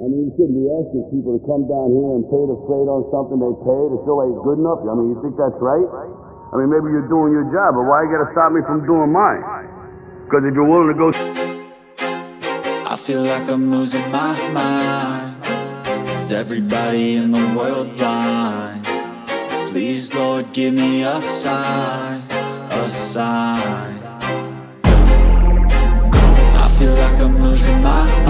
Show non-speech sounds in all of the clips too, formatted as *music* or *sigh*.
I mean, you shouldn't be asking people to come down here and pay the freight on something they paid. It still ain't good enough. I mean, you think that's right? I mean, maybe you're doing your job, but why you gotta stop me from doing mine? Because if you're willing to go. I feel like I'm losing my mind. Is everybody in the world blind? Please, Lord, give me a sign, a sign. I feel like I'm losing my mind.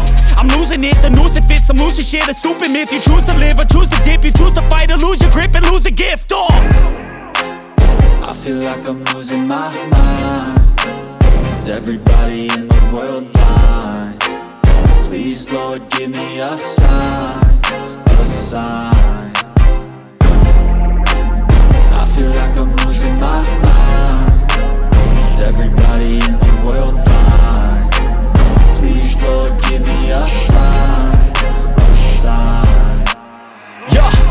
I'm losing it, the noose it fits Some losing shit, a stupid myth. You choose to live or choose to dip You choose to fight or lose your grip and lose a gift Oh. I feel like I'm losing my mind. Is everybody in the world blind? Please, Lord, give me a sign, a sign. I feel like I'm losing my mind. Is everybody in the world blind? Lord, give me a sign, a sign. Yeah,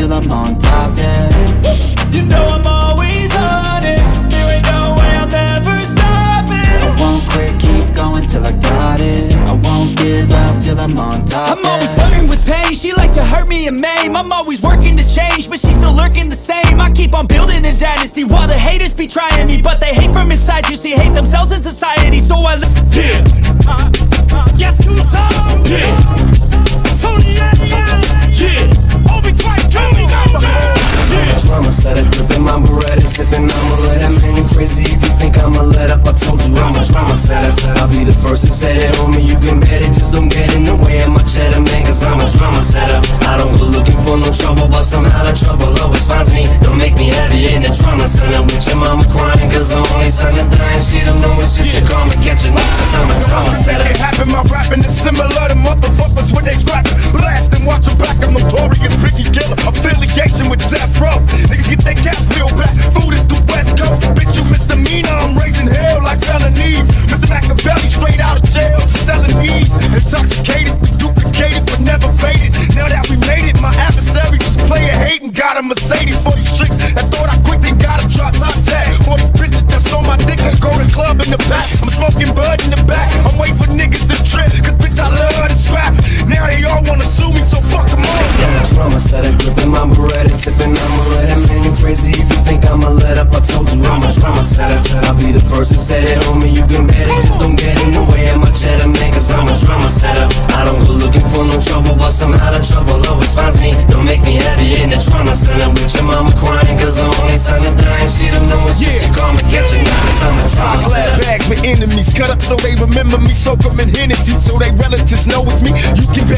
till I'm on top, yeah You know I'm always honest. There ain't no way I'm ever stopping. I won't quit, keep going till I got it I won't give up till I'm on top, I'm always yeah flirting with pain. She like to hurt me and maim. I'm always working to change, but she's still lurking the same. I keep on building a dynasty while the haters be trying me, but they hate from inside. You see, hate themselves in society. So I li- Yeah. Guess who's on? Yeah. Tony Yeah. French mama said it Gripping my Beretta, sipping on Beretta Man, you crazy. If you think I'ma let up I told you I'm a trauma set I'll be the first to say it, On me, you can bet it. Just don't get in the way of my cheddar, man Cause I'm a set setter I don't go looking for no trouble But somehow the trouble always finds me. Don't make me heavy in the trauma center With your mama crying cause the only son is dying. She don't know it's just a karma catching me Cause I'm a drama setter. It happened, my rapping is similar.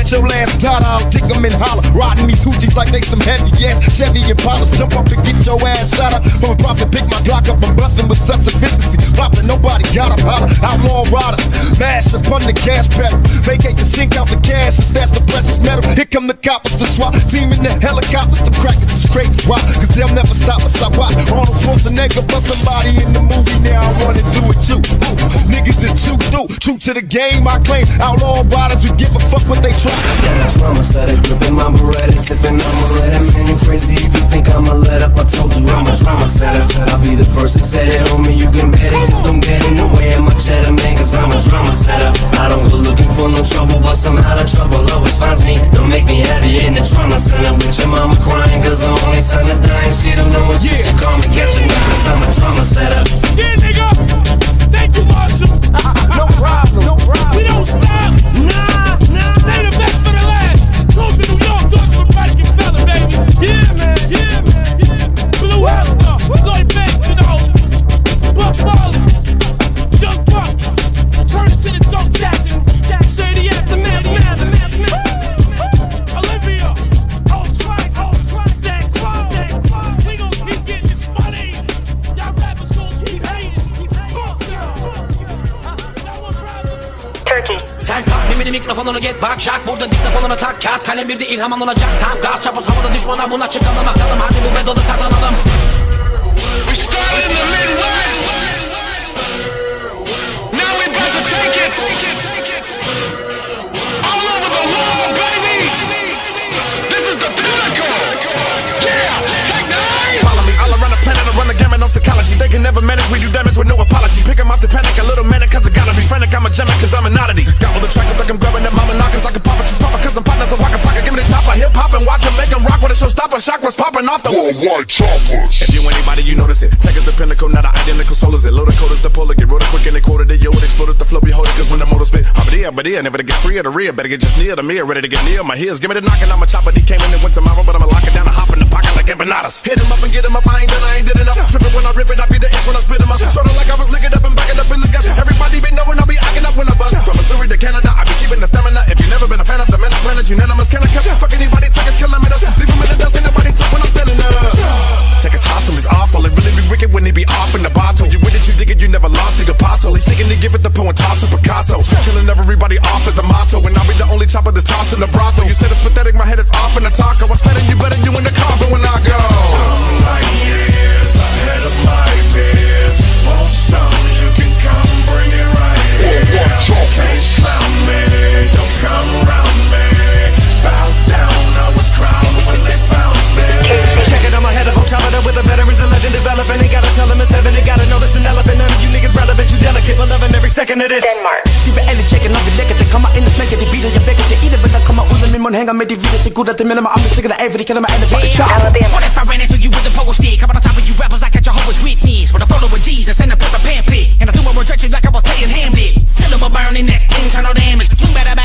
Bet your last I'll them in holler. Riding these hoochies like they some heavy ass Chevy and Impalas. Jump up and get your ass shot up. From a profit, pick my Glock up. I'm busting with such efficiency. Popping, nobody got 'em holler. Outlaw riders, mash up on the gas pedal. Vacate the sink out the cash and stash the precious metal. Here come the coppers, the SWAT team in the helicopters, the crackers, the straights. Why? Cause they'll never stop us. I watch Arnold Schwarzenegger bust somebody in the movie. Now I wanna do it too. Ooh, niggas is too through. True to the game, I claim. Outlaw riders, we give a fuck what they try. Yeah, trauma set a grip in my Beretta, sipping on amaretto. Man, you crazy if you think I'ma let up. I told you I'm a drama setter. I'll be the first to say it, homie. You can bet it, just don't get in the way of my cheddar, man. Cause I'm a drama setter. I don't go looking for no trouble, but somehow the trouble always finds me. Don't make me heavy in the trauma center with your mama crying, cause the only son is dying. She don't know it's just to call me, catch a cause I'm a drama setter. Yeah, nigga. Thank you, Marshall. No *laughs* problem, no problem. We don't stop. Nah, nah. Mikrofonunu get bak Jack burada diktafonuna tak kağıt kalem bir de ilham alınacak Tam gaz çapız havada düşmana buna çıkalım bakalım Hadi bu bedalı kazanalım We started in the Midwest. Now we about to take it all over the world, baby. This is the pinnacle. Yeah, take nine. Follow me all around the planet, I run the gamut on psychology. They can never manage, we do damage with no apology. Pick 'em off the panic, a little manic, cause I gotta be frantic. I'm a gem, cause I'm an oddity. Gobble the track up like I'm grabbing that mama knockers. I can pop it, you pop it, cause I'm partners of Waka Flocka. Give me the top, I hip hop and watch 'em make rock with a showstopper. Shock was popping off the Worldwide choppers. If you anybody, you notice it. Take us the pinnacle, not an identical soul is it. Load the code is the polar, get rolled quick and they quoted it. Yo, it exploded, the flow behold it, cause when the motor spit. But yeah, but yeah, never to get free of the rear. Better get just near the mirror, ready to get near my heels. Give me the knocking, I'm a chopper. D came in and went tomorrow, but I'ma lock it down and hop in the pocket like empanadas. Hit him up and get him up, I ain't done, I ain't did enough. Tripping when I it, I be the X when I spit him up. Sorta like I was licking up and backing up in the gas. Everybody be knowing I be acting up when I bust. From Missouri to Canada, I be keeping the stamina. If you never been a fan of the men of planet, unanimous can I catch? Fuck anybody, take his kilometers. Leave him in the dust, ain't nobody talk when I'm standing up. Check his hostile, he's awful. It really be wicked when he be off in the bottle. You with it, you dig it, you never lost the apostle. He's thinking to give it the poem, toss to Picasso. Killing everybody off is the motto. And I'll be the only chopper that's tossed in the brothel. You said it's pathetic, my head is off in the taco. I'm spending you better, you in the coffin when I go. They gotta know this an elephant. None of you niggas relevant, you delicate, but loving every second of this. Denmark. De vil alle tjekke, når vi lægger det Kommer ind og smækker de biler, jeg vækker det i det Men der kommer ud af min mund, hænger med de vildeste gutter Det minder mig om, vi stikker det af, for de kalder mig alle for det chop. What if I ran into you with a pogo stick? Up on the top of you rappers like a Jehovah's Witness With a photo of Jesus and a paper pamphlet. And I do my rejection like I was playing Hamlet. Syllable burning that internal damage. Too better, better,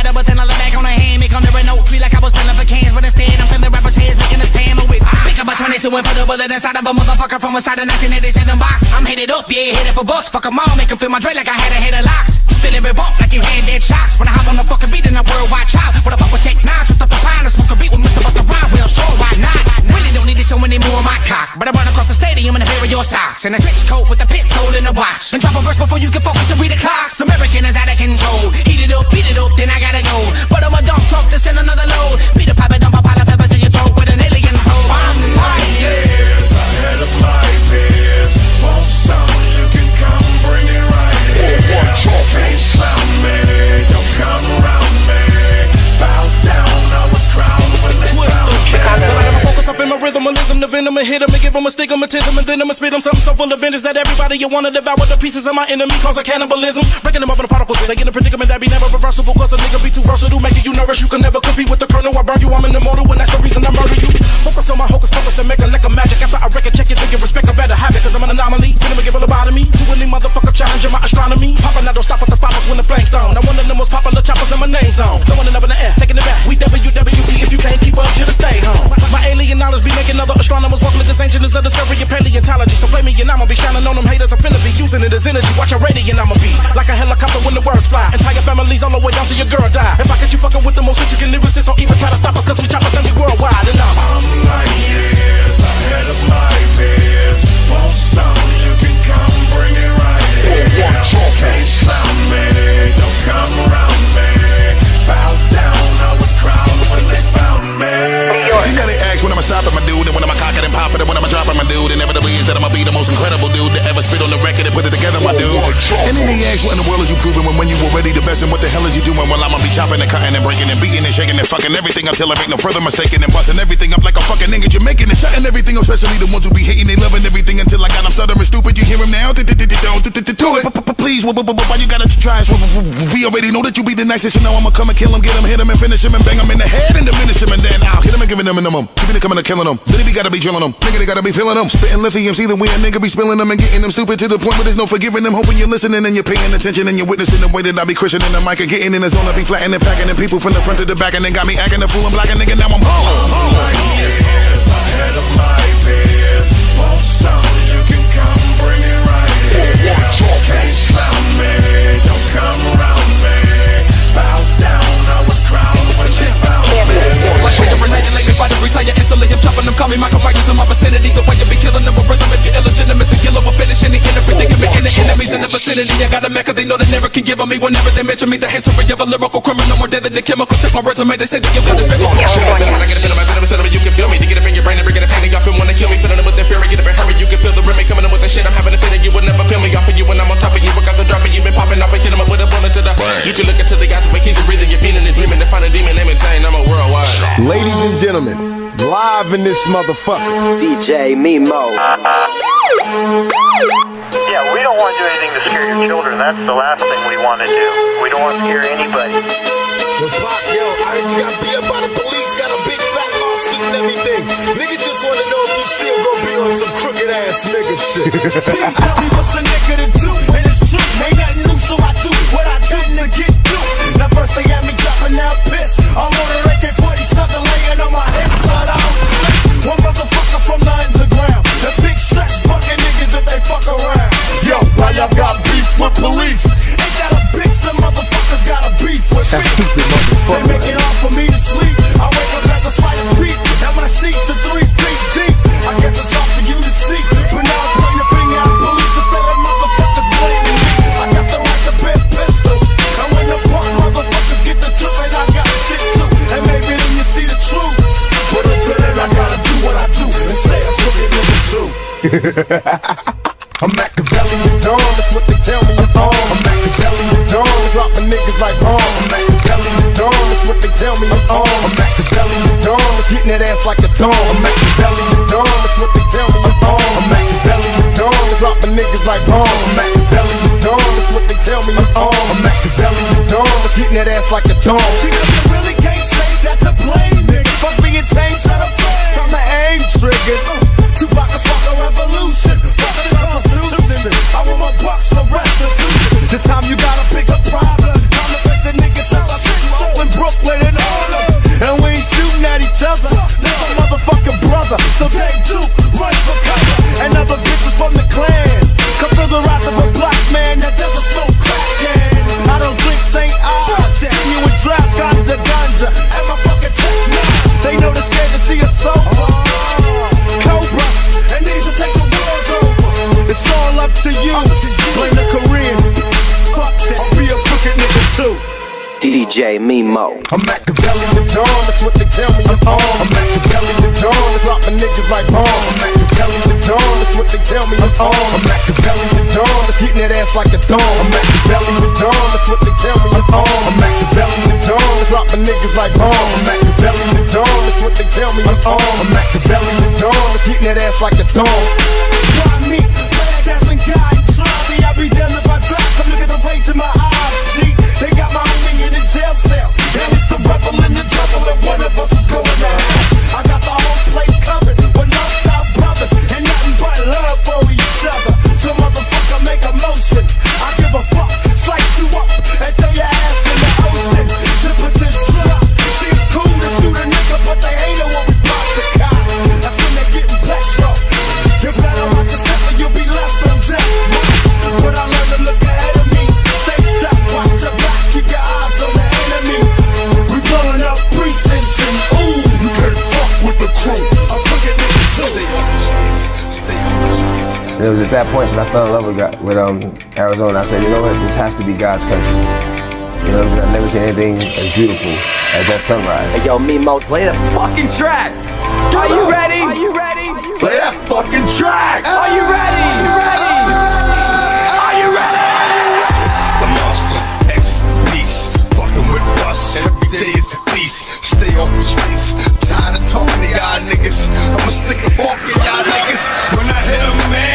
a 22 and put a bullet inside of a motherfucker From inside a 1987 box. I'm headed up, yeah, headed for bucks. Fuck 'em all, make 'em feel my dread like I had a head of locks. Feeling rebumped like you had dead shots. When I hop on the fucking beat and I worldwide chop. With a pop with Tech Nines, with the papaya and smoke a beat with Mr. Busta Rhyme Well, sure, why not? Really don't need to show any more of my cock. But I run across the stadium in a pair of your socks. And a trench coat with a pit hole in the watch. And drop a verse before you can focus to read the clocks. American is out of control. Heat it up, beat it up, then I gotta go. But I'm a dump truck to send another load. Beat a pipe and dump a pile give him a stigmatism, and then I'ma spit him something so full of vengeance that everybody you wanna devour the pieces of my enemy cause a cannibalism. Breaking them up in the particles, they get a predicament that be never reversible cause a nigga be too versatile. Making you nervous, you can never compete with the colonel. I burn you, I'm an immortal, and that's the reason I murder you. Focus on my hocus pocus and make a lick of magic. After I record check it, think you respect a better habit cause I'm an anomaly. Then I'ma give a lobotomy to any motherfucker challenging my astronomy. Popping out, don't stop at the follows when the flames down. I'm one of the most popular choppers and my name's known. Throwing it up in the air, taking it back. We WWC if you can't keep up, should've stayed home. My alien knowledge be making other astronomers walk like this ancient as a discovery of paleontology. So play me and I'ma be shining on them haters. I'm finna be using it as energy. Watch your radiant, I'ma be like a helicopter when the words fly. Entire families all the way down to your girl die. If I catch you fucking with the most intricate lyricists, don't even try to stop us cause we choppers and we worldwide. And I'm, I'm like years ahead of my peers. Want some, you can come bring it right here. Can't clown me, don't come around me. Bow down, I was crowned when they found me. See now they ask when I'ma stop at my dude, I'ma it when I'ma drop at my dude. Inevitably is that I'ma be the most incredible dude to ever spit on the record and put it together, my dude. And then they ask what in the world is you proving when, when you were already the best, and what the hell is you doing? Well, I'ma be chopping and cutting and breaking and beating and shaking and fucking everything until I make no further mistaking and busting everything up like a fucking nigga Jamaican and shutting everything, especially the ones who be hating, they loving everything until I got them stuttering stupid. You hear him now? Do it. Please, why you gotta try? We already know that you be the nicest, so now I'ma come and kill him, get him, hit him, and finish him, and bang him in the head and diminish him, and then I'll hit him and give him a minimum. Keeping it coming and killing them. Then he gotta be drilling them. Nigga, they gotta be feeling them. Spitting lithium, see the way a nigga be spilling them and getting them stupid to the point where there's no forgiving them. Hoping you're listening and you're paying attention and you're witnessing the way that I be christening the mic and getting in the zone. I be flattening and packing and people from the front to the back and then got me acting a fool. I'm black and nigga, now I'm home. I'm like ahead of my peers. Want some, you can come bring it right here. Can't clown me, don't come around Like when you're related, like me fight to retire instantly. I'm chopping them, call me Michael Myers in my vicinity. The way you be killing them with rhythm, if you're illegitimate, the killer will finish any inner predicament. And the enemies in the vicinity, I got a mecca, they know they never can give on me. Whenever they mention me, the history of a lyrical criminal, more deadly than chemical. Check my resume, they say that your blood is bigger. When I get a bit of my venom, of you can feel me. To get up in your brain and bring it a panic. Y'all feel wanna kill me, filling it with the fury. Get up and hurry, you can feel the rim coming in with the shit. I'm having a feeling you will never peel me off of you when I'm on top of you. I got the drop and you been popping off and hit 'em up with a bullet to the. You can look into the eyes of a heathen breathing, you're feeling and dreaming to find a demon name insane. I'm a worldwide. Ladies and gentlemen, live in this motherfucker. DJ Mimo. Yeah, we don't want to do anything to scare your children. That's the last thing we want to do. We don't want to scare anybody. Yo, Pop, yo, I heard you got beat up by the police, got a big fat lawsuit and everything. Niggas just wanna know if you still gonna be on some crooked ass nigga shit. *laughs* Please tell me what's a nigga to do, and it's true. Ain't nothing new, so I do what I do to get through. Now first they had me dropping out piss. I'm on an AK-47 laying on my hip, side out. One motherfucker from the underground. The big stretch bucket niggas if they fuck around. Yo, why y'all got beef with police? Ain't that a bitch? The motherfuckers got a beef with me. stupid motherfucker. *laughs* I'm Makaveli Dawn, that's what they tell me I'm on. I'm Makaveli Dawn, dropping niggas like bomb. I'm Makaveli Dawn, that's what they tell me I'm on. I'm Makaveli Dawn, hitting that ass like a dawn. I'm Makaveli Dawn, that's what they tell me I'm on. I'm Makaveli Dawn, dropping niggas like bomb. I'm Makaveli Dawn, that's what they tell me I'm on. I'm Makaveli Dawn, hitting that ass like a dawn. See, you really can't say that to blame niggas. Fuck being tame, set a flame. Time to aim triggers. This time you gotta pick a problem. Time to pick the niggas out of in Brooklyn and Harlem. And we ain't shooting at each other. They're a motherfucking brother. So take Duke, run for cover. And other bitches from the clan. Come feel the wrath of a black man that doesn't smoke crack. can. I don't drink St. Ives. You would draft ganja ganja. And my fucking tech. They know they're scared to see us sober. Cobra. And these will take the world over. It's all up to you. Blame the DJ Mimo. I'm Makaveli Dawn, that's what they tell me I'm on. I'm Makaveli Dawn, dropping niggas like. I'm Makaveli Dawn, that's what they tell me I'm on. I'm Makaveli Dawn, that's getting that ass like a dog. I'm the with dawn, that's what they tell me. I'm on. I'm with dawn, niggas like. I'm with dawn, that's what they tell me. I'm on. I'm with dawn, getting that ass like a dog. At that point that I fell in love with, God, with um, Arizona. I said, you know what, this has to be God's country. You know, 'cause I've never seen anything as beautiful as that sunrise. Hey, yo, Mimo, play the Fucking track. Are you ready? Are you ready? Play that fucking track! Are you ready? Are you ready? Are you ready? The monster, X the beast, fucking with us. Every day is a feast. Stay off the streets. Tired of talking to y'all niggas. I'ma stick a fork in y'all niggas. When I hit 'em, man,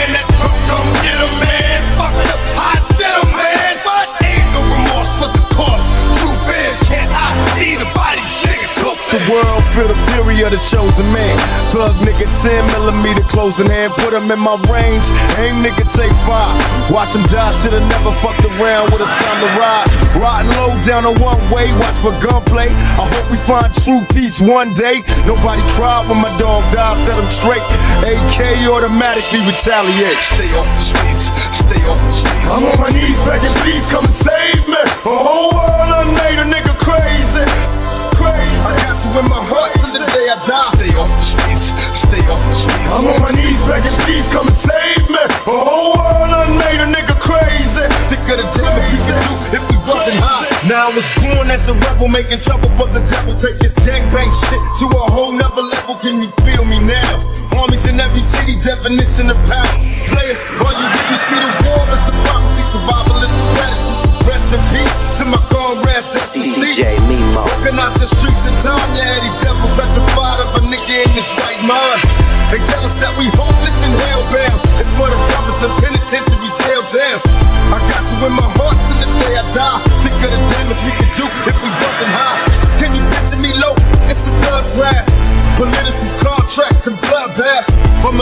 feel the fury of the chosen man. Thug nigga 10 millimeter closing hand, put him in my range. Aim nigga take five. Watch him die, shoulda never fucked around with a samurai. Riding low down a one way, watch for gunplay. I hope we find true peace one day. Nobody cried when my dog died, set him straight. AK automatically retaliate. Stay off the streets, stay off the streets. I'm on my knees begging, please come and save me. The whole world done made a nigga crazy. Crazy. I got you in my heart till the day I die. Stay off the streets, stay off the streets. I'm on my knees begging, please come and save me. The whole world done made a nigga crazy. Think of the damage we could do if we wasn't high. Now I was born as a rebel, making trouble for the devil. Take this gangbang shit to a whole nother level. Can you feel me now? Armies in every city, definition of power. Players, all you didn't see the war is the prophecy, survival is the strategy. Rest in peace to my comrades that DJ Mimo. Organize the They tell us that we and. It's for the in penitentiary jail. I got you in my heart till the day I die. Think of the damage we could do if we wasn't high. Can you picture me low? It's a thug's rap. Political contracts and. From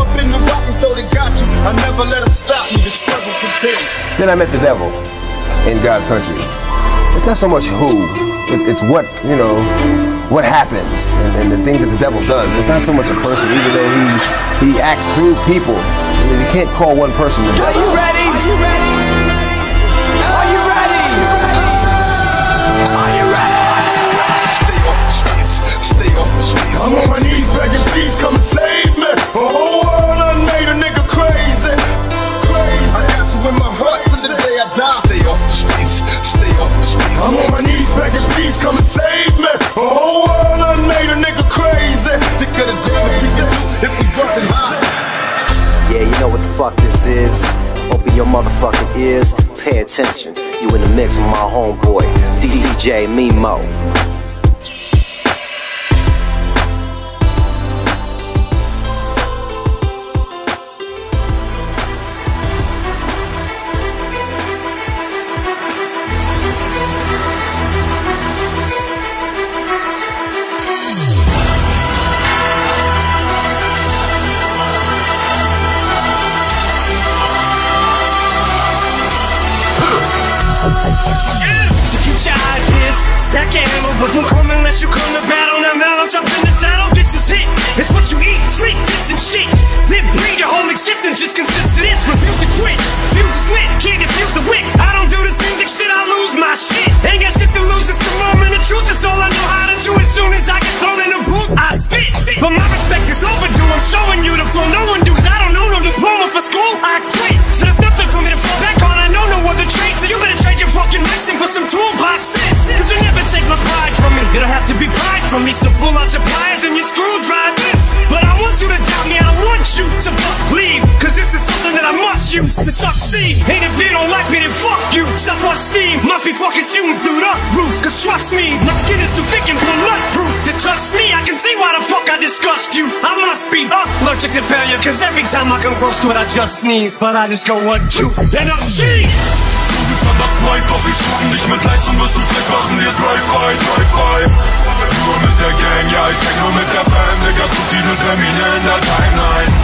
up in the though they got you. I never let them stop me. The struggle continues. Then I met the devil in God's country. It's not so much who, it- it's what, you know, what happens and, and the things that the devil does. It's not so much a person, even though he he acts through people. I mean, you can't call one person the Are devil. you ready? Are you ready? Are you ready? Are you ready? Stay off the streets, stay off the streets. I'm on my knees begging, please come and save me. The whole world done made a nigga crazy. Crazy. I got you in my heart till the day I die. Stay off the streets, stay off the streets. I'm on my knees begging, please come and save me. World done made a nigga crazy. Of the if we wasn't high. Yeah, you know what the fuck this is. Open your motherfucking ears, pay attention. You in the mix with my homeboy, DJ Mimo. Me. It'll have to be pride from me. So pull out your pliers and your screwdrivers. But I want you to doubt me. I want you to believe. Cause this is something that I must use. to succeed. And if you don't like me, then fuck you. Self esteem must be fucking shooting through the roof. Cause trust me, my skin is too thick and bulletproof to touch me. I can see why the fuck I disgust you. I must be allergic to failure. Cause every time I come close to it, I just sneeze. But I just go one, two, then I'm G. An das Mic, doch wir shooten dich mit Lights und wirst du frech machen dir Drive-By, Drive-By Nur mit der Gang, ja ich häng nur mit der Fam, Digga, zu viele Termine in der Timeline.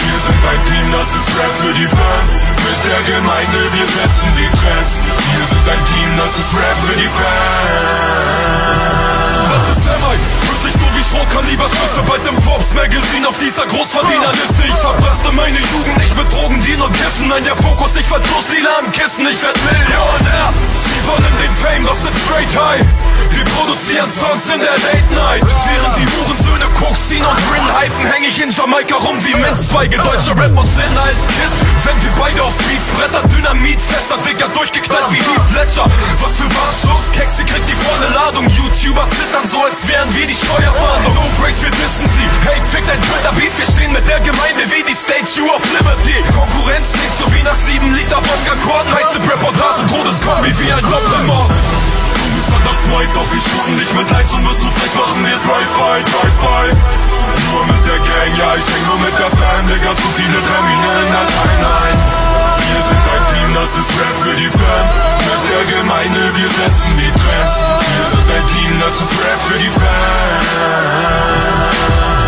Wir sind ein Team, das ist Rap für die Fam. Mit der Gemeinde, wir setzen die Trends. Wir sind ein Team, das ist Rap für die Fam. Das ist der Mike, wirklich so wie Schrottkaliberschüsse Bald im Forbes Magazine auf dieser Großverdienerliste Ich verbrachte meine Jugend nicht mit Drogen, Deal und Kissen. Nein, der Fokus, ich werd bloß lila am Kissen. Ich werd Millionär, sie wollen den Fame, das ist straight high. Wir produzieren Songs in der Late Night. Während die Hurensöhne Koks ziehen und Grin hypen Häng ich in Jamaika rum wie Minzzweige Deutsche Rap muss in halt Kid Wenn wir beide auf Beats brettern, Dynamit Fester, Digga, durchgeknallt wie Heath Ledger. Was für Warnschuss, Keks, sie kriegt die volle Ladung. YouTuber zittern so, als wären wir die Steuerfahndung No Grace, wir dissen sie Hate, fick dein Twitter-Beat. Wir stehen mit der Gemeinde wie die Statue of Liberty. Konkurrenz klingt so wie nach 7 Liter Wodka-Korten Heiße Reportage, Todeskombi wie ein Doppelmord. Du an das White, doch wir shooten dich mit und wirst du frech machen. Dir Drive-By, Drive-By Nur mit der Gang, ja ich häng nur mit der Fam Digga, zu viele Termine in der Timeline. Wir sind ein Team, das ist Rap für die Fam. Mit der Gemeinde, wir setzen die Trends 1995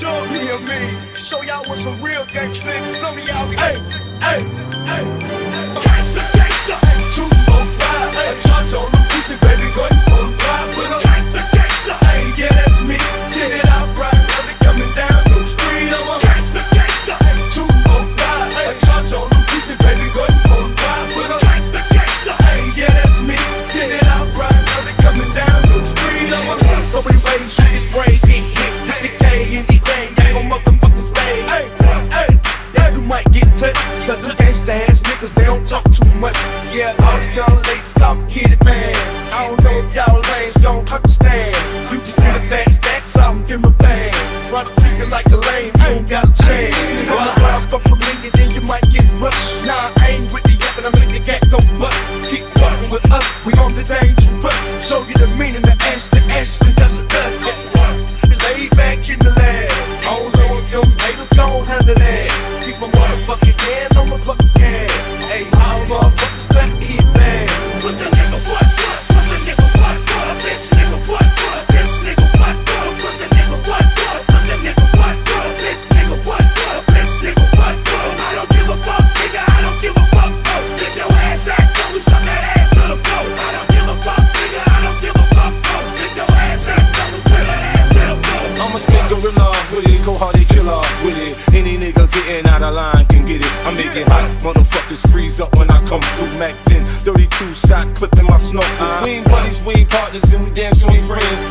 Show me and me. Show y'all what's a real gangsta. Some of y'all be hey, hey, hey. Gangsta. Two five. A charge on baby. Gun, one five. With gangsta. Hey, yeah, that's me. Titted out right. Cause the gangsta ass niggas, they don't talk too much. Yeah, all the young ladies stop, it, man. I don't know if y'all lames don't understand. You can see the fat stacks out and give a bang. Try to treat me like a lame, you ain't got a chance. Run around, fuck a million, then you might get rushed. Nah, I ain't with the yap, and I make the cat go bust. Keep walking with us, we on the dangerous.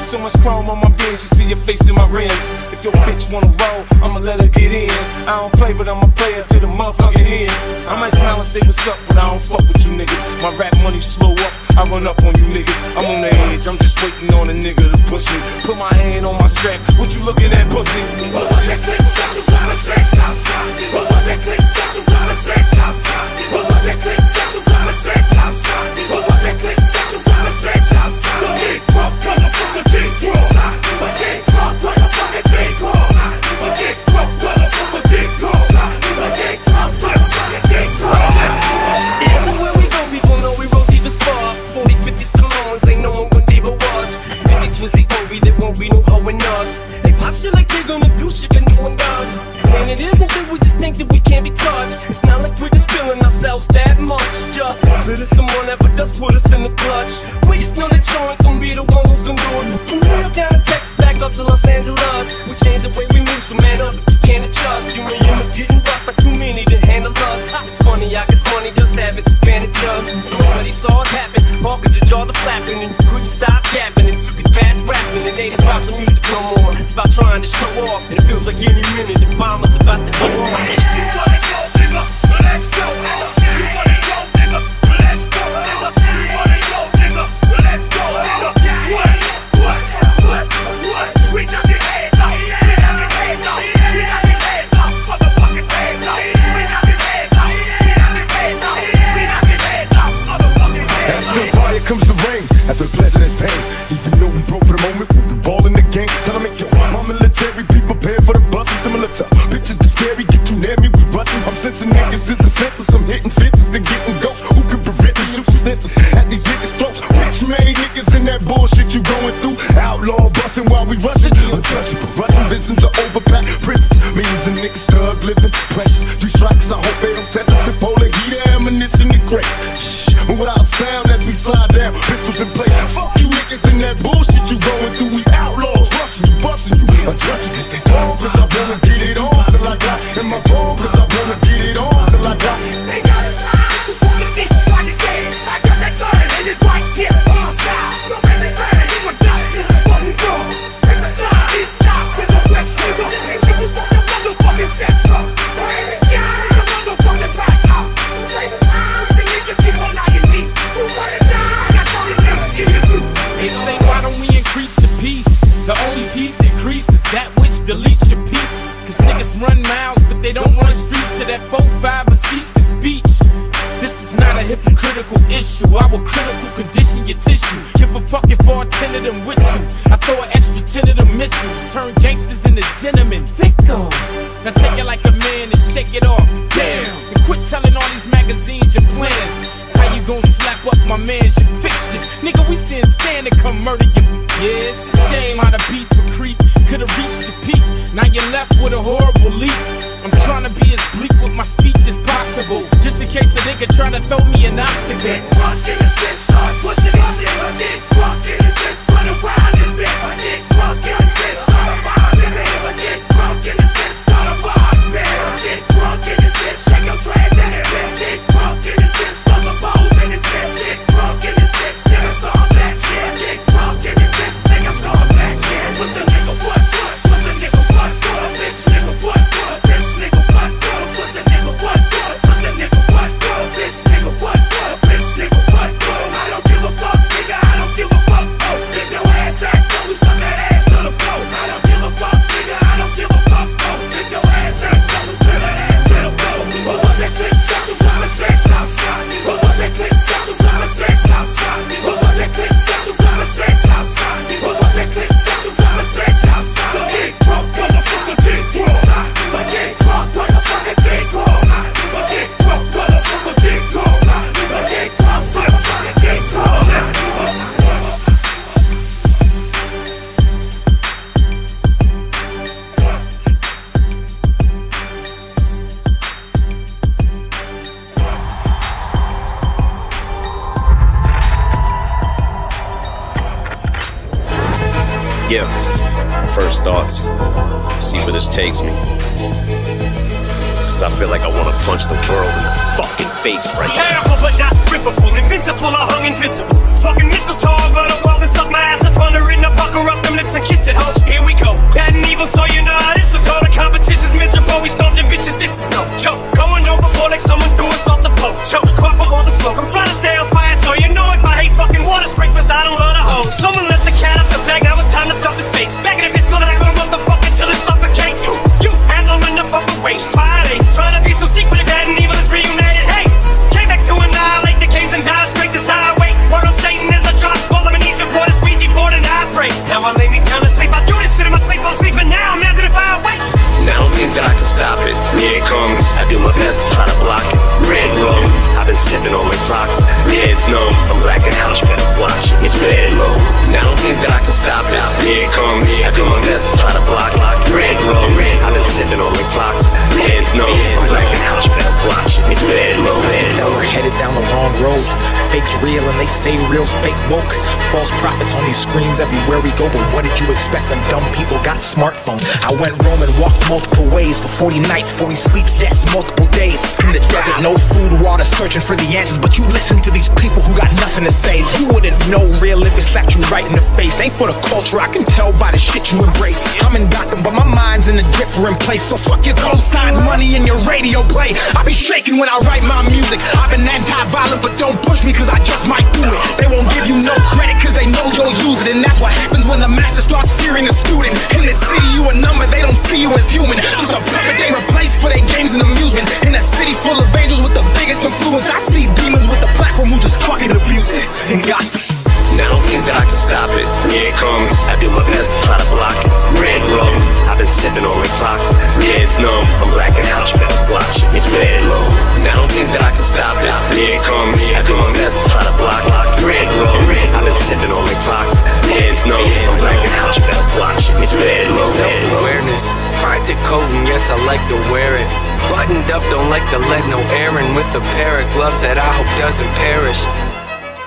So much chrome on my bench, you see your face in my rims. If your bitch wanna roll, I'ma let her get in. I don't play, but I'ma play her to the motherfucking end. I might smile and say what's up, but I don't fuck with you niggas. My rap money slow up, I run up on you niggas. I'm on the edge, I'm just waiting on a nigga to push me. Put my hand on my strap, what you looking at, pussy? Everywhere Little someone ever does put us in the clutch. We just know that you ain't gonna be the one who's gonna do it. We're down to Texas, back up to Los Angeles. We changed the way we move, so man up if you can't adjust. You and end up getting lost like too many to handle us. It's funny, I guess money does have its advantages. Nobody saw it happen. Hawkins, your jaws are flapping, and you couldn't stop yapping. It took it past rapping, it ain't about the music no more. It's about trying to show off, and it feels like any minute, the bomb is about to go off. Culture, I can tell by the shit you embrace. I'm in Gotham, but my mind's in a different place. So fuck your cosign money and your radio play. I be shaking when I write my music. I've been anti-violent, but don't push me cause I just might do it. They won't give you no credit cause they know you'll use it. And that's what happens when the master starts fearing the student. In the city, you a number, they don't see you as human. Just a puppet they replace for their games and amusement. In a city full of angels with the biggest influence, I see demons with the platform who just fucking abuse it. And got watch. It's red low. Now I don't think that I can stop it. Here it comes. I do my best to try to block. Red rum. I've been sipping on it clock. It's numb. I'm blacking out. You better watch it. It's red low. Self-awareness, pride to coding, yes I like to wear it Buttoned up, don't like to let no air in With a pair of gloves that I hope doesn't perish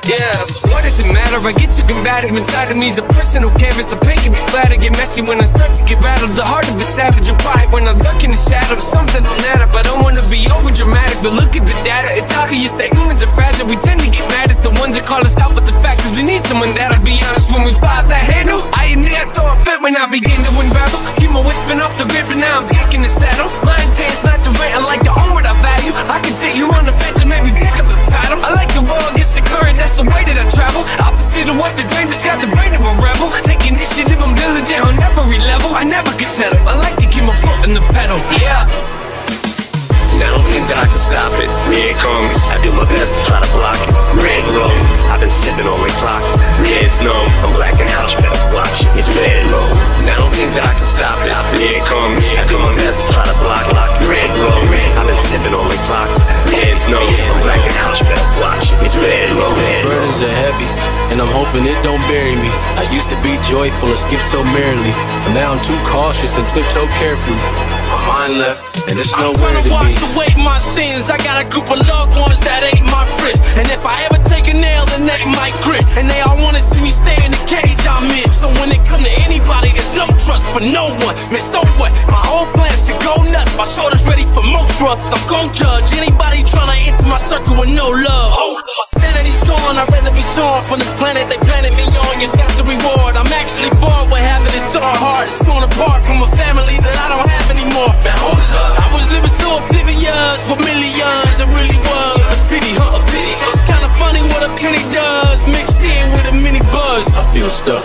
yeah, what does it matter? I get too combative inside of me is a personal canvas. The pain can be flat, I get messy when I start get rattled. The heart of a savage and quiet when I look in the shadows. Something on that up, I don't wanna be over dramatic, but look at the data. It's obvious that humans are fragile. We tend to get mad at the ones that call us out, but the fact is we need someone that'll be honest when we fight that handle. I admit I throw a fit when I begin to unravel. Keep my wits been off the grip, and now I'm back in the saddle. Lying pants not to rent, I like to own what I value. I can take you on the fence and maybe pick up the paddle. I like the world gets the current, that's the way that I travel. Opposite of what the dream just got the brain of a rebel. Take initiative, I'm diligent on every level. I never get settled. I like to keep my foot in the pedal. Yeah. Now I don't think that I can stop it. Here it comes. I do my best to try to block it. Red rum. I've been sipping on my clock. It's numb. I'm blacking out. You better watch it. It's red low. Now I don't think that I can stop it. Here it comes. I do my best to try to block it. Red rum. I've been sipping on my clock. It's numb. I'm blacking out. You better watch it. It's red low. Burdens are heavy, and I'm hoping it don't bury me. I used to be joyful and skip so merrily, but now I'm too cautious and tiptoe carefully. My mind left, and there's I'm nowhere trying to to wash be. away my sins. I got a group of loved ones that ain't my friends. And if I ever take a nail, then they might grit. And they all wanna see me stay in the cage I'm in. So when it come to anybody, there's no trust for no one. Man, so what? My whole plan's to go nuts. My shoulders ready for most drugs. I'm gon' judge anybody tryna enter my circle with no love. Oh, My sanity's gone. I'd rather be torn from this planet they planted me on. Yes, that's the reward. I'm actually bored with having it so hard. It's torn apart from a family that I don't have anymore. Man, hold up. I was living so oblivious for millions. It really was a pity, huh? A pity. It's kinda funny what a penny does, mixed in with a mini buzz. I feel stuck.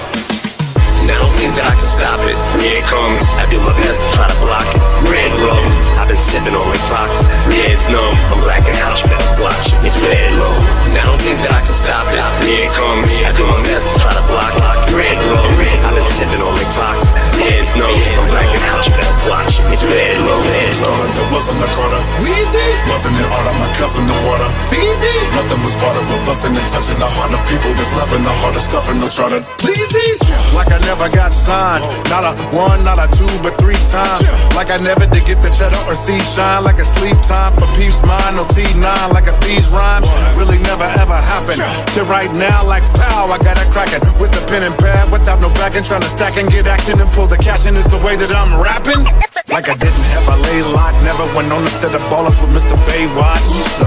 Now I don't think that I can stop it. Here it comes. I do my best to try to block it. Red rum. I've been sipping on my clock. Yeah, it's numb. I'm blacking out. You better watch it. It's red low. Now I don't think that I can stop it. Here it comes. It's red low. Red low. Started, there wasn't a quarter. Wheezy. Wasn't it order, my cousin the water. Feezy. Nothing was bartered but busting and touching the heart of people that's loving the heart of and no charter. Pleasies. Like I never got signed. Oh. Not a one, not a two, but three times. Like I never did get the cheddar or see shine. Like a sleep time for peeps mine. No T9 like a fees rhyme. Really never ever happened. To right now, like pow, I got it cracking. With the pen and pad, without no backing. Trying to stack and get action and pull the cash in is the way that I'm rapping. Like I didn't have a lay lock. Never went on a set of ballers with Mr. Baywatch. So,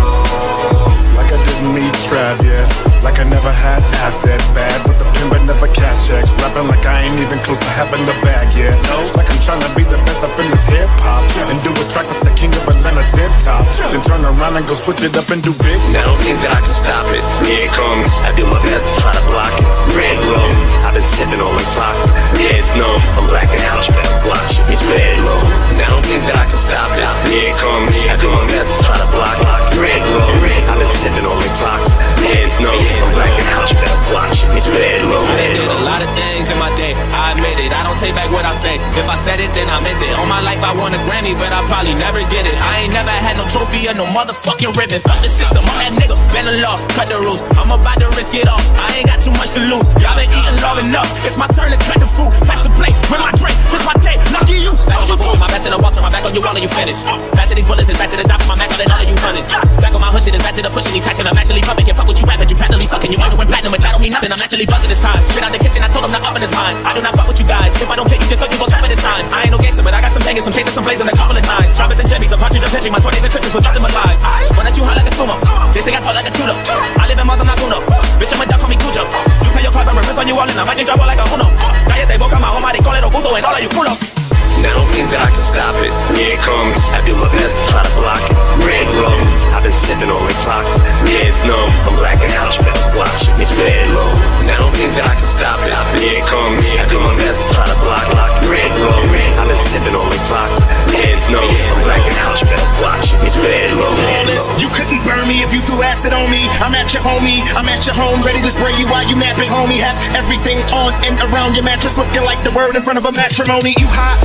like I didn't meet Trav yet. Like I never had assets. Bad with the pen, but never cash checks. Rapping like I ain't even close to having the bag yet. No, like I'm trying to be the best up in this hip hop. And do a track with the king of Atlanta tip top. Then turn around and go switch it up and do big. Now I don't think that I can stop it. Here it comes. I do my best to try to block it. Red rum. I've been sipping on my clock. Yeah, it's numb. I'm blacking out. You better watch it. It's red low. Now I don't think that I can stop it. Here it comes. I do my best to try to block it. Red rum. I've been sipping on my clock. Yeah, it's numb. I'm blacking out. You better watch it. It's low. I did a lot of things in my day, I admit it. I don't take back what I say. If I said it, then I meant it. All my life I won a Grammy, but I probably never get it. I ain't never had no trophy or no motherfucking ribbon. Fuck the system, I'm that nigga. Bend the law, cut the rules. I'm about to risk it all. I ain't got too much to lose. Y'all been eating long enough. It's my turn to cut the food. Pass the plate with my drink. Just my day. Lucky you. Back on my bullshit, my back to the wall, turn my back on you, all of you finish. Back to these bullets, it's back to the top of my Mac, all of you running. Back on my hood shit, it's back to the pushing, these taxing. I'm actually pumping. Can fuck with you rap, but you practically fucking. You arguing platinum, but that don't mean nothing. I'm actually buzzing this time. Shit out the kitchen, I told them not up in this time. I do not fuck with you guys. If I don't pick you, just so you gon' stop it this time. I ain't no gangster, but I got some bangers, some chases, some blazing, a couple of nines. Sharper than Jimmy's, a partridge of pitching. My 20s and Christmas was dropped in my lives. Why don't you hot like a sumo? They say I talk like a tutor. I live in Malta, Naguno. Bitch, I'm a duck, call me Cujo. You pay your cards, I'm reverse on you all in, I might drop like a uno. Cállate boca, my home, they call it oculto, and all of you culo. Now don't think that I can stop it. Here it comes. I do my best to try to block it. Red rum. I've been sipping on it clock. Yeah, it's numb. I'm blacking out. You better watch it. It's bad low. Now don't think that I can stop it. Here it comes. I do my best to try to block it. Red rum. I've been sipping on it clock. Yeah, it's numb. I'm blacking out. You better watch it. It's bad low. You couldn't burn me if you threw acid on me. I'm at your homie, I'm at your home, ready to spray you while you napping, homie. Have everything on and around your mattress, looking like the word in front of a matrimony. You hot,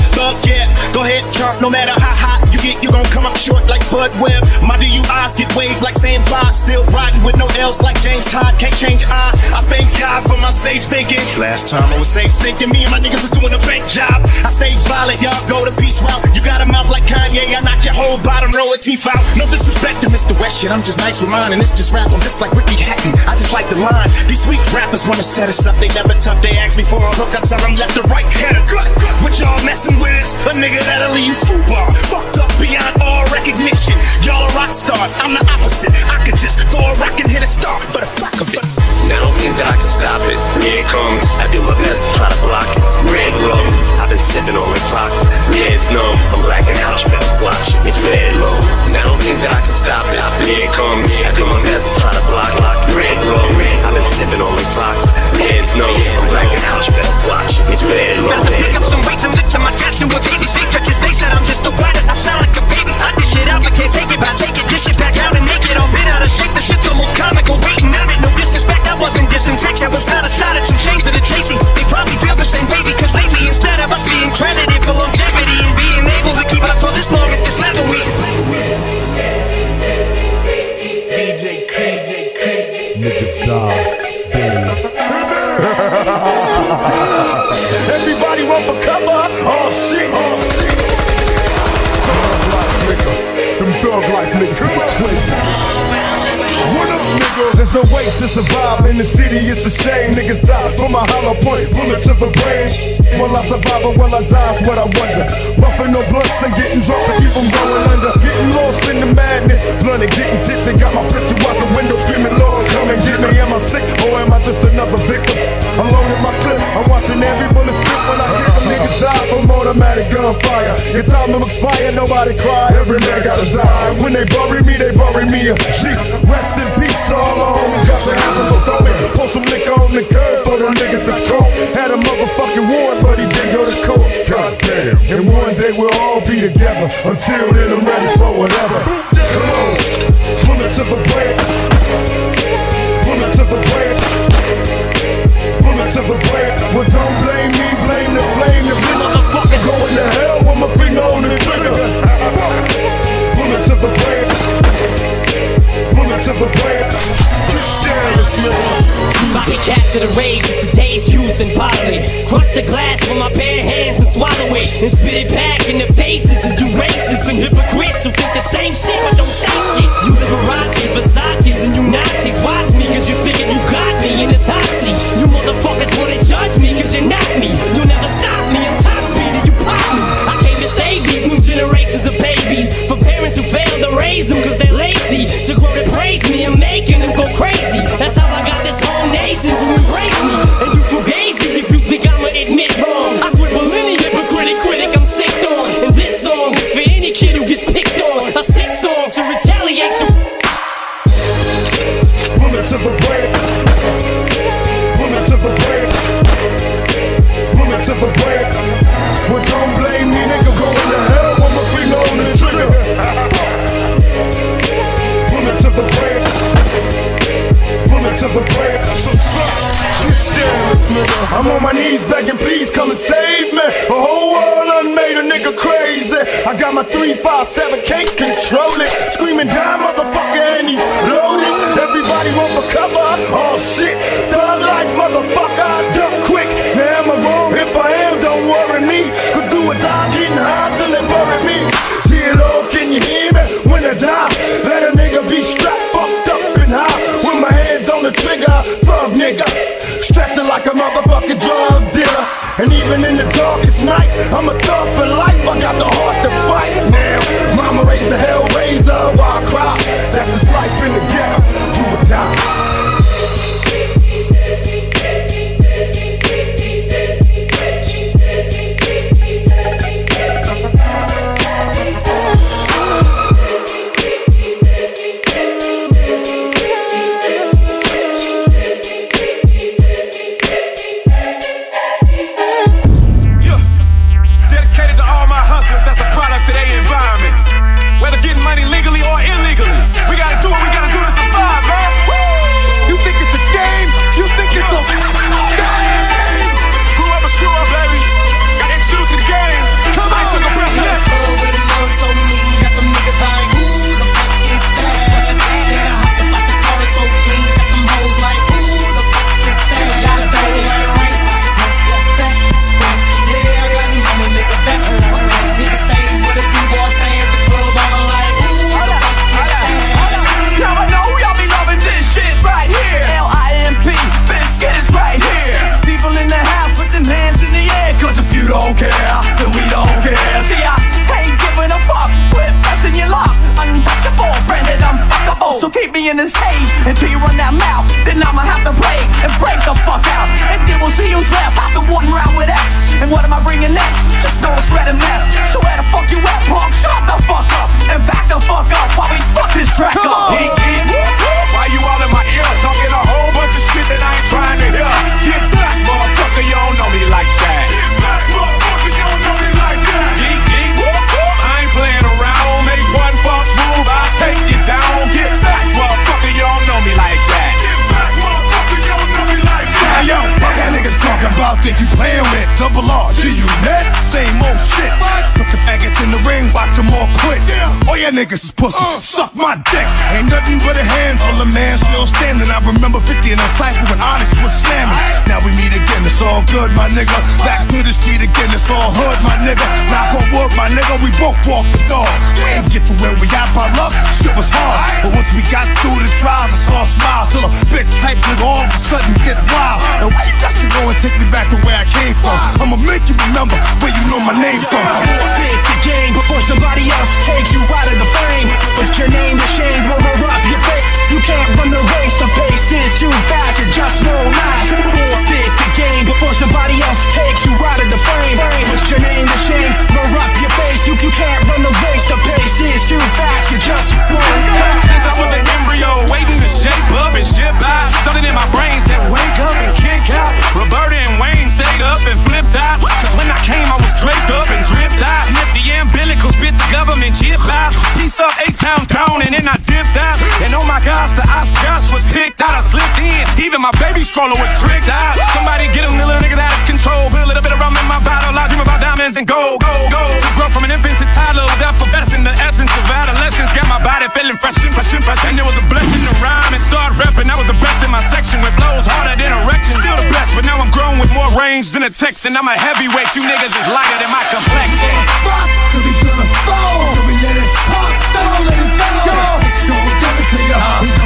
yeah. Go ahead, jump, no matter how hot you get, you gon' come up short like Spud Webb. My DUIs get waves like sandbox, still riding with no L's like James Todd. Can't change I. I thank God for my safe thinking. Last time I was safe thinking, me and my niggas was doing a bank job. I stay violent, y'all go the peace route. You got a mouth like Kanye, I knock your whole bottom row of teeth out. No disrespect to Mr. West shit, I'm just nice with mine, and it's just rap. I'm just like Ricky Hatton. I just like the line. These weak rappers wanna set us up, they never tough. They ask me for a hook, I tell them left or right, head or gut. What y'all messing with a nigga that'll leave you football. Fucked up beyond all recognition. Y'all are rock stars, I'm the opposite. I could just throw a rock and hit a star for the fuck of it. Now don't think that I can stop it. Here it comes. I do my best to try to block it. Red rum. I've been sipping on it clocked. Yeah, it's numb. I'm blacking out. You better watch it. It's bad low. Now don't think that I can stop it. Here it comes. I do my best to try to block it. Red rum. I've been sipping on it clocked. Yeah, it's numb. I'm blacking out. You better watch it. It's bad low. Rather pick up some weights and lift to my chest and with 80 feet touch his face and I'm just a rider. I sound like a baby. I dish it out, I can't take it back. Take it, dish it back out and make it all bit out of shape. The shit's almost comical. Waiting on it, no disrespect. I wasn't dissing text. That was not a shot at some change to the chasing. They probably feel the same baby, cause lately instead of us being credited for longevity and being able to keep up for this long at this level, we. DJ Creep, DJ Creep. Niggas die, Everybody run for cover. Oh shit. Oh shit. Thug life, nigga. Them thug life niggas go crazy. What up, nigga? There's no way to survive in the city. It's a shame niggas die from a hollow point, bullet to the brain. Will I survive or will I die? Is what I wonder. Buffing no blunts and getting drunk to keep them going under. Getting lost in the madness. Blunted, getting tipsy. Got my pistol out the window screaming, Lord, come and get me. Am I sick or am I just another victim? I'm loading my clip. I'm watching every bullet spit when I kick them. Niggas die from automatic gunfire. Your time to expire, nobody cry. Every man gotta die. When they bury me, they bury me a G. Rest in peace, all the homies got to happen before me. Pour some liquor on the curb for them niggas that's cold. Had a motherfucking warrant, but he didn't go to court. God damn. And one day we'll all be together. Until then, I'm ready for whatever. Come on, bullet to the brain. Bullet to the brain. Bullet to the brain. Well, don't blame me, blame the flame. And spit it back in the faces of you racists and hypocrites who think the same shit. Even in the darkest chip out. Piece up A-Town down and then I dipped out. And oh my gosh, the Oscars was picked out. I slipped in. Even my baby stroller was tricked out. Somebody get them little niggas out of control. Put a little bit of rum in my bottle. I dream about diamonds and gold, gold, gold. To grow from an infant to toddler was effervescent. The essence of adolescence got my body feeling fresh and fresh and fresh. And it was a blessing to rhyme and start rapping. I was the best in my section with flows harder than the best, but now I'm grown with more range than a Texan. I'm a heavyweight. You niggas is lighter than my complexion. Till we fall, let it let it give it to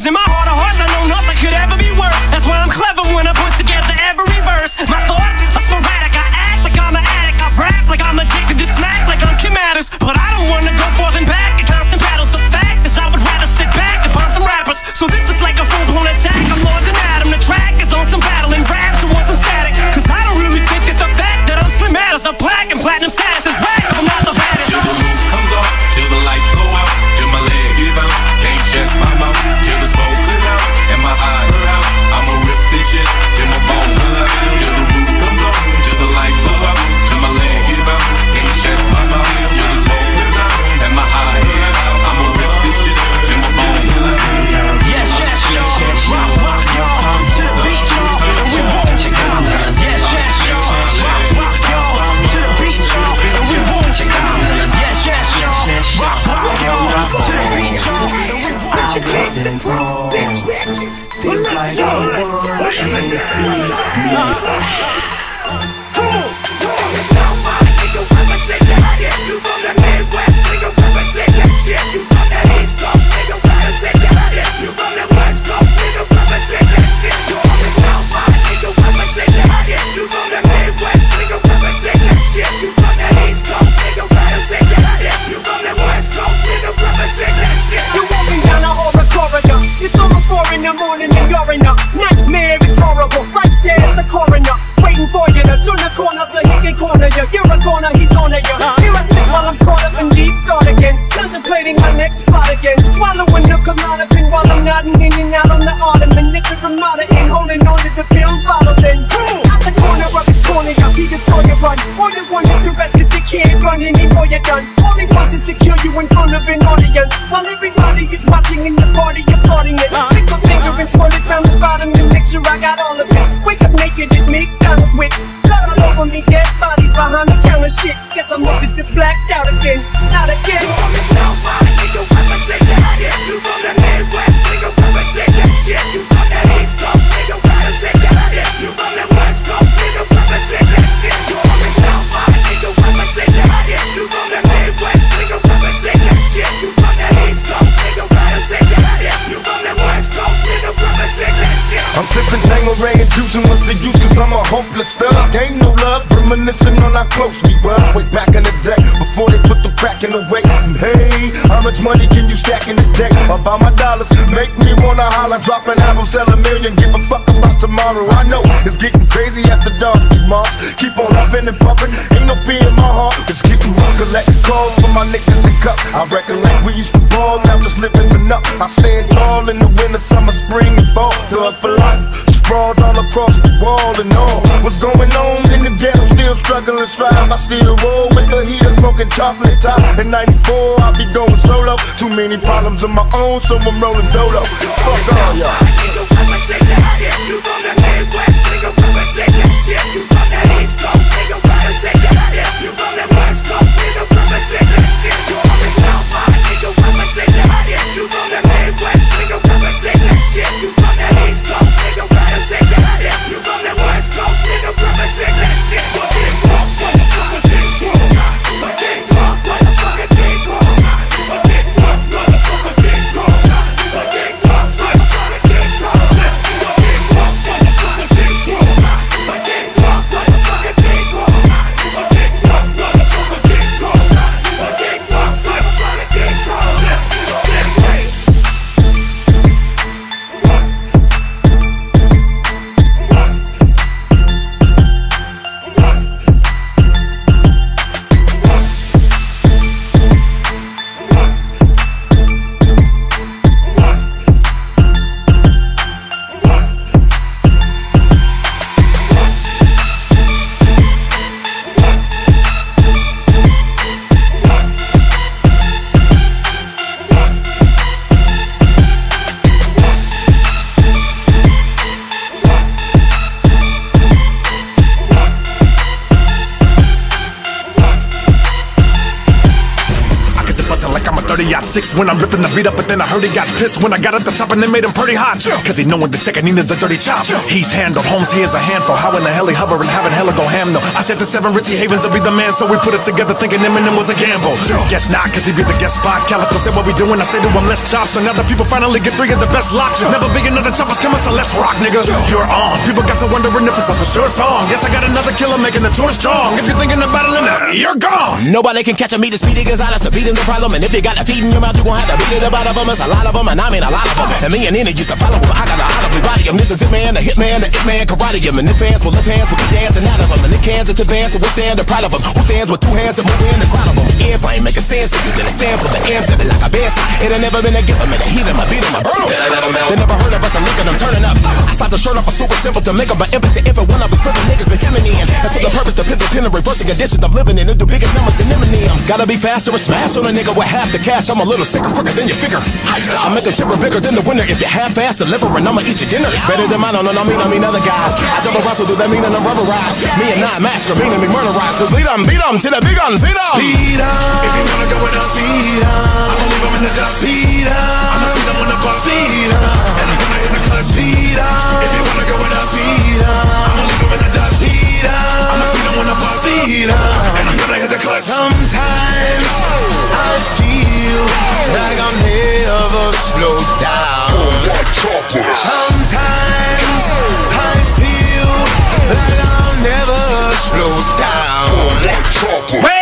In my heart of hearts, I know nothing could ever be worse. That's why I'm clever when I put together every verse. My thoughts are sporadic. I act like I'm an addict. I rap like I'm addicted to smack, like I'm Kim Mathers. But I don't wanna go forth and back in constant battles. The fact is, I would rather sit back and bomb some rappers. So this is like a full blown attack. I'm launching at 'em. The track is on some battling raps who want some static. Cause I don't really think that the fact that I'm slim matters. A plaque and platinum status is You're a corner, he's on you. Here I sit while I'm caught up in deep thought again. Contemplating my next spot again. Swallowing the Klonopin while I'm nodding in and out on the ottoman. Liquor Ramada in, holding on to the pill bottle then. Out the corner of his corner, I be the Sawyer run. All you want is to rest cause you can't run anymore, you're done. All he wants is to kill you in front of an audience. Close we was way back in the day before they put the crack in the way. Hey, how much money can you stack in the day? About my dollars, make me wanna holler, drop an album, sell a million, give a fuck about tomorrow. I know it's getting crazy after dark. These moms keep on huffing and puffing, ain't no fear in my heart. It's keeping on collect calls for my niggas and cup. I recollect we used to ball, now just living's enough. I stand tall in the winter, summer, spring, and fall. Thug for life. Sprawled all across the wall and all What's going on in the ghetto? Still struggling, strive I still roll with the heater, smoking chocolate top. In 94, I'll be going solo. Too many problems of my own, so I'm rolling dolo. Fuck all y'all when I'm ripping the beat up, but then I heard he got pissed when I got at the top and they made him pretty hot. Cause he knowin' the Tecca Nina's a dirty chop. He's handled, Holmes here's a handful. How in the hell he hovering, having hella go ham though. I said to seven Richie Havens will be the man, so we put it together thinking Eminem was a gamble. Guess not, cause he be the guest spot. Kaliko said what we doing, I say to him, let's chop. So now the people finally get three of the best locks. Never be another choppers coming, so let's rock, nigga. You're on. People got to wondering if it's a for sure song. Yes, I got another killer making the tour strong. If you're thinking about it, you're gone. Nobody can catch a me, the speedy Gonzalez, the beating's a problem. And if you got a feed in your mouth, you gon' have to beat it about of them. It's a lot of them, and I mean a lot of them. And me and Nina used to follow them. I got to audibly body. This is Hitman, the Hitman, the Hitman, karate him. And if hands with left hands, we can dancing out of them. And the cans are to bands, so we stand the proud of them. Who stands with two hands and move in the crowd of them? If I ain't making sense, you did a sample, the be like a bass. It ain't never been a gift, I'm in a heat, I beat him, I burn. They never heard of us, I look at them turning up. I slap the shirt up, a super simple to make them an impotent infant when I be flipping niggas, be feminine. And so the purpose to pivot, pin and reversing conditions I'm living in. And do bigger numbers than Eminem. Gotta be faster or smash on a nigga with half the cash. I'm a little sicker, quicker than you figure. I make a shiver bigger than the winner. If you half-ass delivering, I'ma eat your dinner. Better than mine, no, no, no, I mean, I mean other guys. I jump around, so do that mean I'm rubberized. Me and not master, meaning me murderized. Cause bleed on, beat on to the big on, feed on. Speed on. If you wanna go with us, Speedom. I'ma leave 'em in the dust. Speedom. I'ma feed 'em when the bus. Speedom. And I'm gonna hit the clutch. Speedom. If you wanna go with us, Speedom. I'ma leave 'em in the dust. Speedom. I'ma feed 'em when the bus. Speedom. And I'm gonna hit the clutch. Sometimes I feel like I'm never slowed down. Sometimes I feel like I'll never slow down.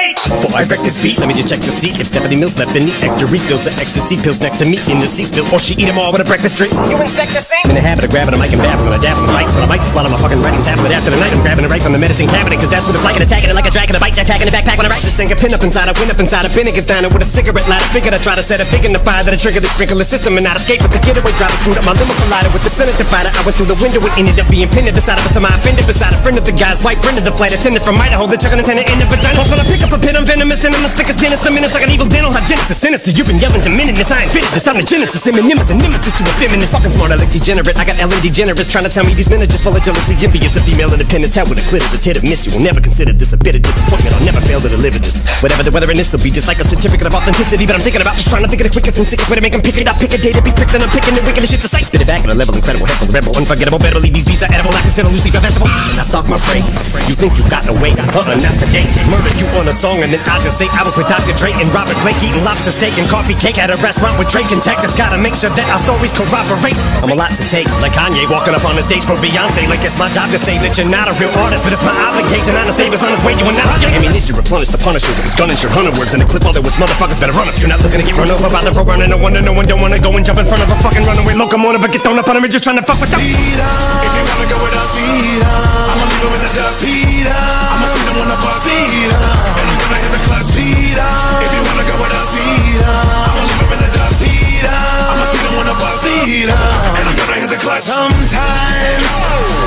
Wait! Before I wreck this beat, let me just check to see if Stephanie Mills left any extra refills or ecstasy pills next to me in the seat still, or she eat them all with a breakfast drink. You inspect the sink? I'm in the habit of grabbing a mic and babbling, I dab on the mics, but I might just swallow my fucking writing tablet after the night. I'm grabbing it right from the medicine cabinet, cause that's what it's like, and attacking it like a dragon, a bite jetpack in the backpack when I write this thing. A pin up inside, I win up inside, a Bennigan's diner with a cigarette lighter. Figured I'd try to set a big in the fire that'll trigger the sprinkler system and not escape with the getaway driver. Screwed up my limo collider with the Senate divider. I went through the window and ended up being pinned at the side of a semi offended beside a friend of the guy's white friend of the flight attendant from Idaho. The chugging antenna in the vagina. When I pick up a pin, I'm venomous and I'm the slickest dentist. The menace like an evil dental hygienist. The sinister, you've been yelling to minutes. I ain't fitted this. I'm the genesis. Eminem is a nemesis to a feminist. Fucking smart, I look degenerate. I got Ellen DeGeneres trying to tell me these men are just full of jealousy. Envious, the female independence. Hell with a clitoris. Hit or miss. You will never consider this a bit of disappointment. I'll never fail to deliver this. Whatever the weather in this will be just like a certificate of authenticity. But I'm thinking about just trying to think of the quickest and sickest way to make them pick it up. Pick a day to be pricked, then I'm picking the wicked shit to say. Spit it back at a level incredible. Head full of rebel, unforgettable. Better believe these beats are edible. I consider Lucifer festival. And I stalk my prey. You think you got away? Uh-uh, not today. Murder you on a song and then I'll just say I was with Dr. Dre and Robert Blake eating lobster steak and coffee cake at a restaurant with Drake and Texas. Gotta make sure that our stories corroborate. I'm a lot to take, like Kanye walking up on the stage for Beyonce. Like it's my job to say that you're not a real artist, but it's my obligation. Honest Davis on his way, you are not. Ammunition replenish the punisher with his gun and your hunter words and the clip all the words motherfuckers better run if you're not looking to get run over by the program. And no wonder no one don't wanna go and jump in front of a fucking runaway locomotive or get thrown up on him and just trying to fuck with the Speed up. If you wanna go with us, speed up. I'ma leave 'em in the dust. Speed up. I'ma speed 'em on the bus. Speed up. Gonna hit the clutch. Speed up. If you wanna go with us, speed up. I'ma leave 'em in the dust. Speed up. I'ma speed 'em on the bus. Speed up. And I'm gonna hit the clutch. Sometimes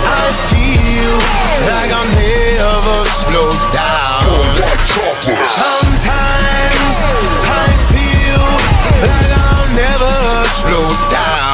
I feel like I'm never slowed down. Sometimes I feel like I'll never slow down.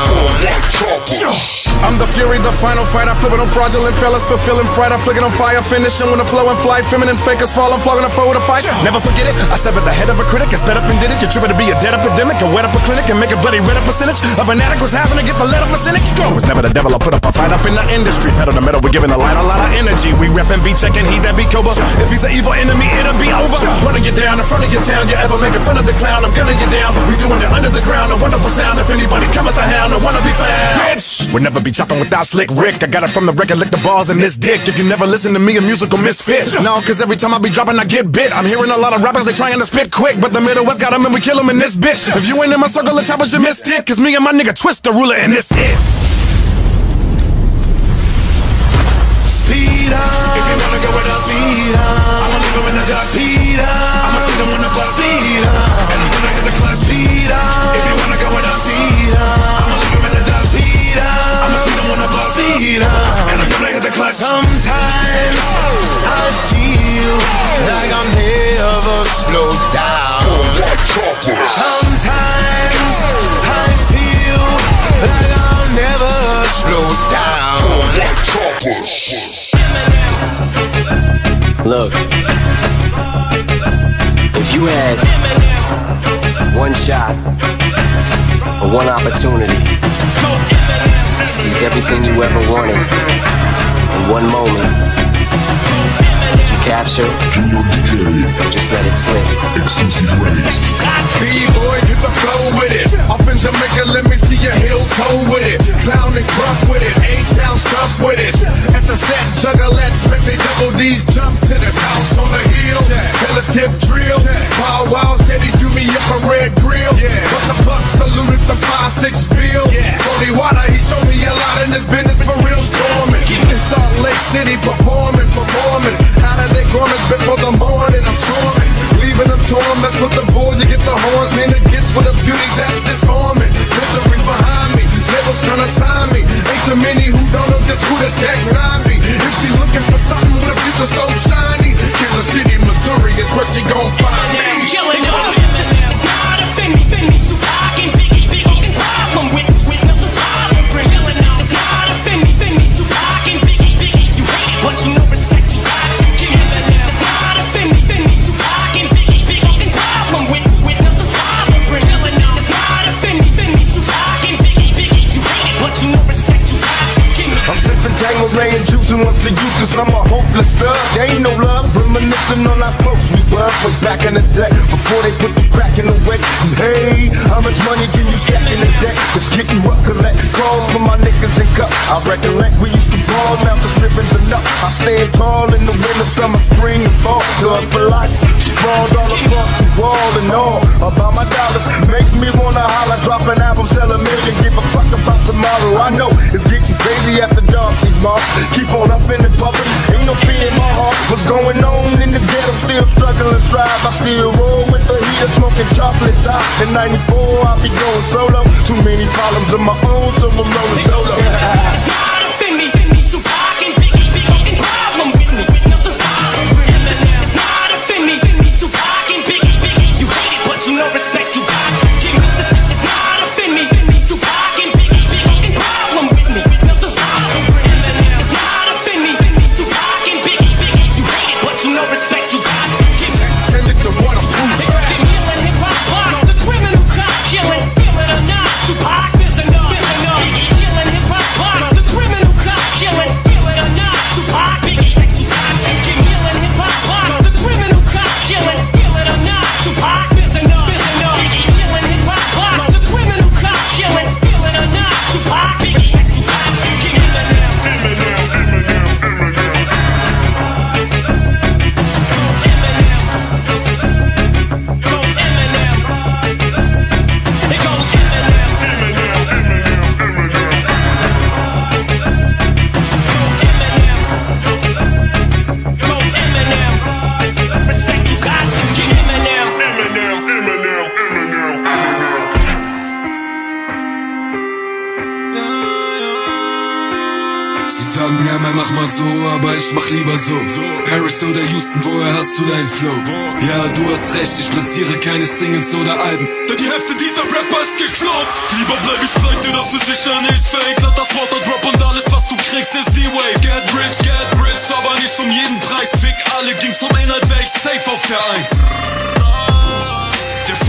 I'm the fury, the final fight. I flip it on fraudulent fellas, fulfilling fright. I flick it on fire, finishing when the flow and flight. Feminine fakers fall, I'm flogging a foe to fight. Never forget it. I severed the head of a critic, I sped up and did it. You're tripping to be a dead epidemic, a wet up a clinic, and make a bloody red up percentage of an addict was having to get the lead up a cynic. It was never the devil, I put up a fight up in the industry. Pedal the metal, we're giving the light a lot of energy. We reppin' beat checking, he that be Cobra. If he's an evil enemy, it'll be over. Running you down in front of your town, you ever making fun of the clown, I'm gunning you down. We doing it under the ground, a wonderful sound. If anybody come at the hound, I wanna be found. Bitch! We'll never be chopping without slick Rick. I got it from the record, lick the balls in this dick. If you never listen to me, a musical misfit. *laughs* No, cause every time I be dropping, I get bit. I'm hearing a lot of rappers, they trying to spit quick. But the Middle West got them and we kill them in this bitch. If you ain't in my circle of choppers, you missed it. Cause me and my nigga twist the ruler and it's it. Speed up. If you wanna go with us, speed up. Leave 'em in the. Speed up. I'ma speed 'em on the bus. Speed up. And I'm gonna hit the clutch. Speed up. And I'm gonna hit the clutch. Sometimes I feel like I'm never slowed down. Sometimes I feel like I'll never slow down. Look, if you had one shot or one opportunity to seize everything you ever wanted in one moment, would you capture it? Or just let it slip? B-boy, hit the flow with it. Off in Jamaica, let me see your heel toe with it. Clown and crump with it. A-town stump with it. At the set, juggalettes, make they double D's jump to this house on the hill. Relative drill. Bow Wow said he do me up a red grill. Bust a bus, saluted the 5-6 bill. Brody Water, he showed me a lot in this business for real storming. In Salt Lake City, performing, performing. Out of their garments before the morning, I'm touring. Leaving them torn, mess with the bull, you get the horns, man, it gets with a beauty that's disarming. Misery's behind me, labels trying to sign me. Ain't too many who don't know just who to Tech N9ne me. If she looking for something with a future so shiny, Kansas City, Missouri is where she gon' find me. Killing God sipping And what's the use cause I'm a hopeless thug? There ain't no love, reminiscing on our close we were Way back in the day, before they put the crack in the way. Hey, how much money can you stack in a day? Just get you up, collect calls for my niggas and cup. I recollect we used to ball, now the stripping's enough I stand tall in the winter, summer, spring, and fall. Thug for life, sprawled all across the wall and all. About my dollars, make me wanna holler Drop an album, sell a million, give a fuck about tomorrow. I know it's getting crazy after dark, these Keep on up in the public, ain't no fear in my heart. What's going on in the ghetto, still struggling, strive I still roll with the heater, smoking chocolate top. In 94, I'll be going solo. Too many problems of my own, so I'm rolling solo *laughs* Flow? Ja, du hast recht, ich platziere keine Singles oder Alben. Denn die Hälfte dieser Rapper ist geklaut. Lieber bleib ich straight, dir dafür sicher nicht fake. Lass das Wort Drop und alles, was du kriegst, ist die Wave. Get rich, get rich, aber nicht um jeden Preis. Fick alle, ging vom Inhalt weg, safe auf der Eins.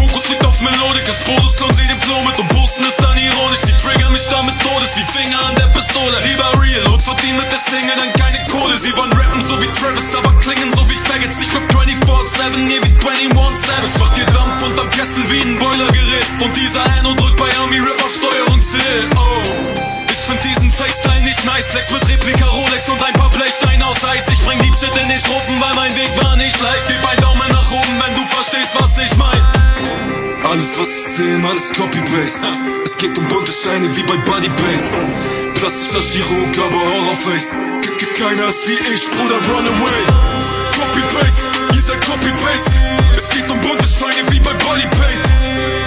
Fokus liegt auf Melodik, als Bonus sie den Flow mit und posten ist dann ironisch. Die triggern mich damit todes wie Finger an der Pistole. Lieber real und verdienen mit der Single dann keine Kohle. Sie wollen rappen so wie Travis, aber klingen so wie Faggots. Ich rap 24-7, nie wie 21 Savage. Macht dir Dampf unterm Kessel wie ein Boilergerät. Und dieser Hanno drückt bei Army Rap auf Steuerung C. Oh. Find diesen Fake-Style nicht nice. Flex mit Replika Rolex und ein paar Blechsteine aus Eis. Ich bring Deep Shit in den Strophen, weil mein Weg war nicht leicht. Gib ein Daumen nach oben, wenn du verstehst, was ich mein. Alles, was ich sehe, Mann, ist Copy-Paste. Es geht um bunte Scheine wie bei Body Paint. Plastischer Chirurg, aber Horrorface. Keiner ist wie ich, Bruder, run away. Copy-Paste, ihr seid Copy-Paste. Es geht um bunte Scheine wie bei Body Paint.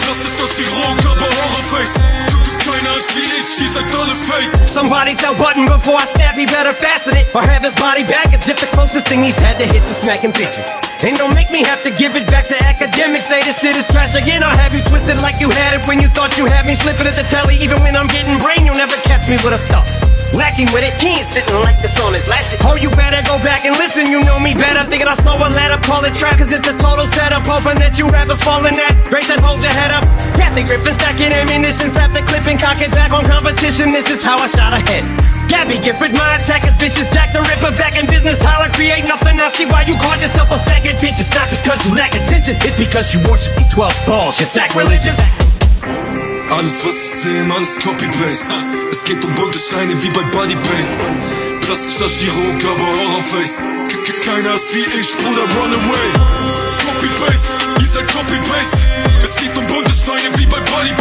Plastischer Chirurg, aber Horrorface -k Keiner ist wie ich, ihr seid fake Somebody tell Budden before I snap, he better fasten it. Or have his body back and zip the closest thing he's had to hit to smacking bitches. And don't make me have to give it back to academics. Say this shit is trash again I'll have you twisted like you had it When you thought you had me slipping at the telly? Even when I'm getting brain, you'll never catch me with a thought Lacking with it, he ain't spitting like this on his last shit Oh, you better go back and listen, you know me better. Thinking I'll slow a up, call it trap Cause it's a total setup. Hoping that you rappers falling that Grace that hold your head up. Kathy Griffin stacking ammunition Slap the clip and cock it back on competition. This is how I shot ahead Gabby Gifford, my attack is vicious. Jack the Ripper back in business Tyler create nothing. I see why you call yourself a faggot bitch. It's not just cause you lack attention It's because you worship the 12 balls. You're sacrilegious Alles was ich sehe, Mann, ist Copy-Paste. Es geht um bunte Scheine wie bei Body Paint Plastischer Chirurg, aber Horrorface Keiner ist wie ich, Bruder, run away. Copy-Paste, ihr seid Copy-Paste. Es geht um bunte Scheine wie bei Body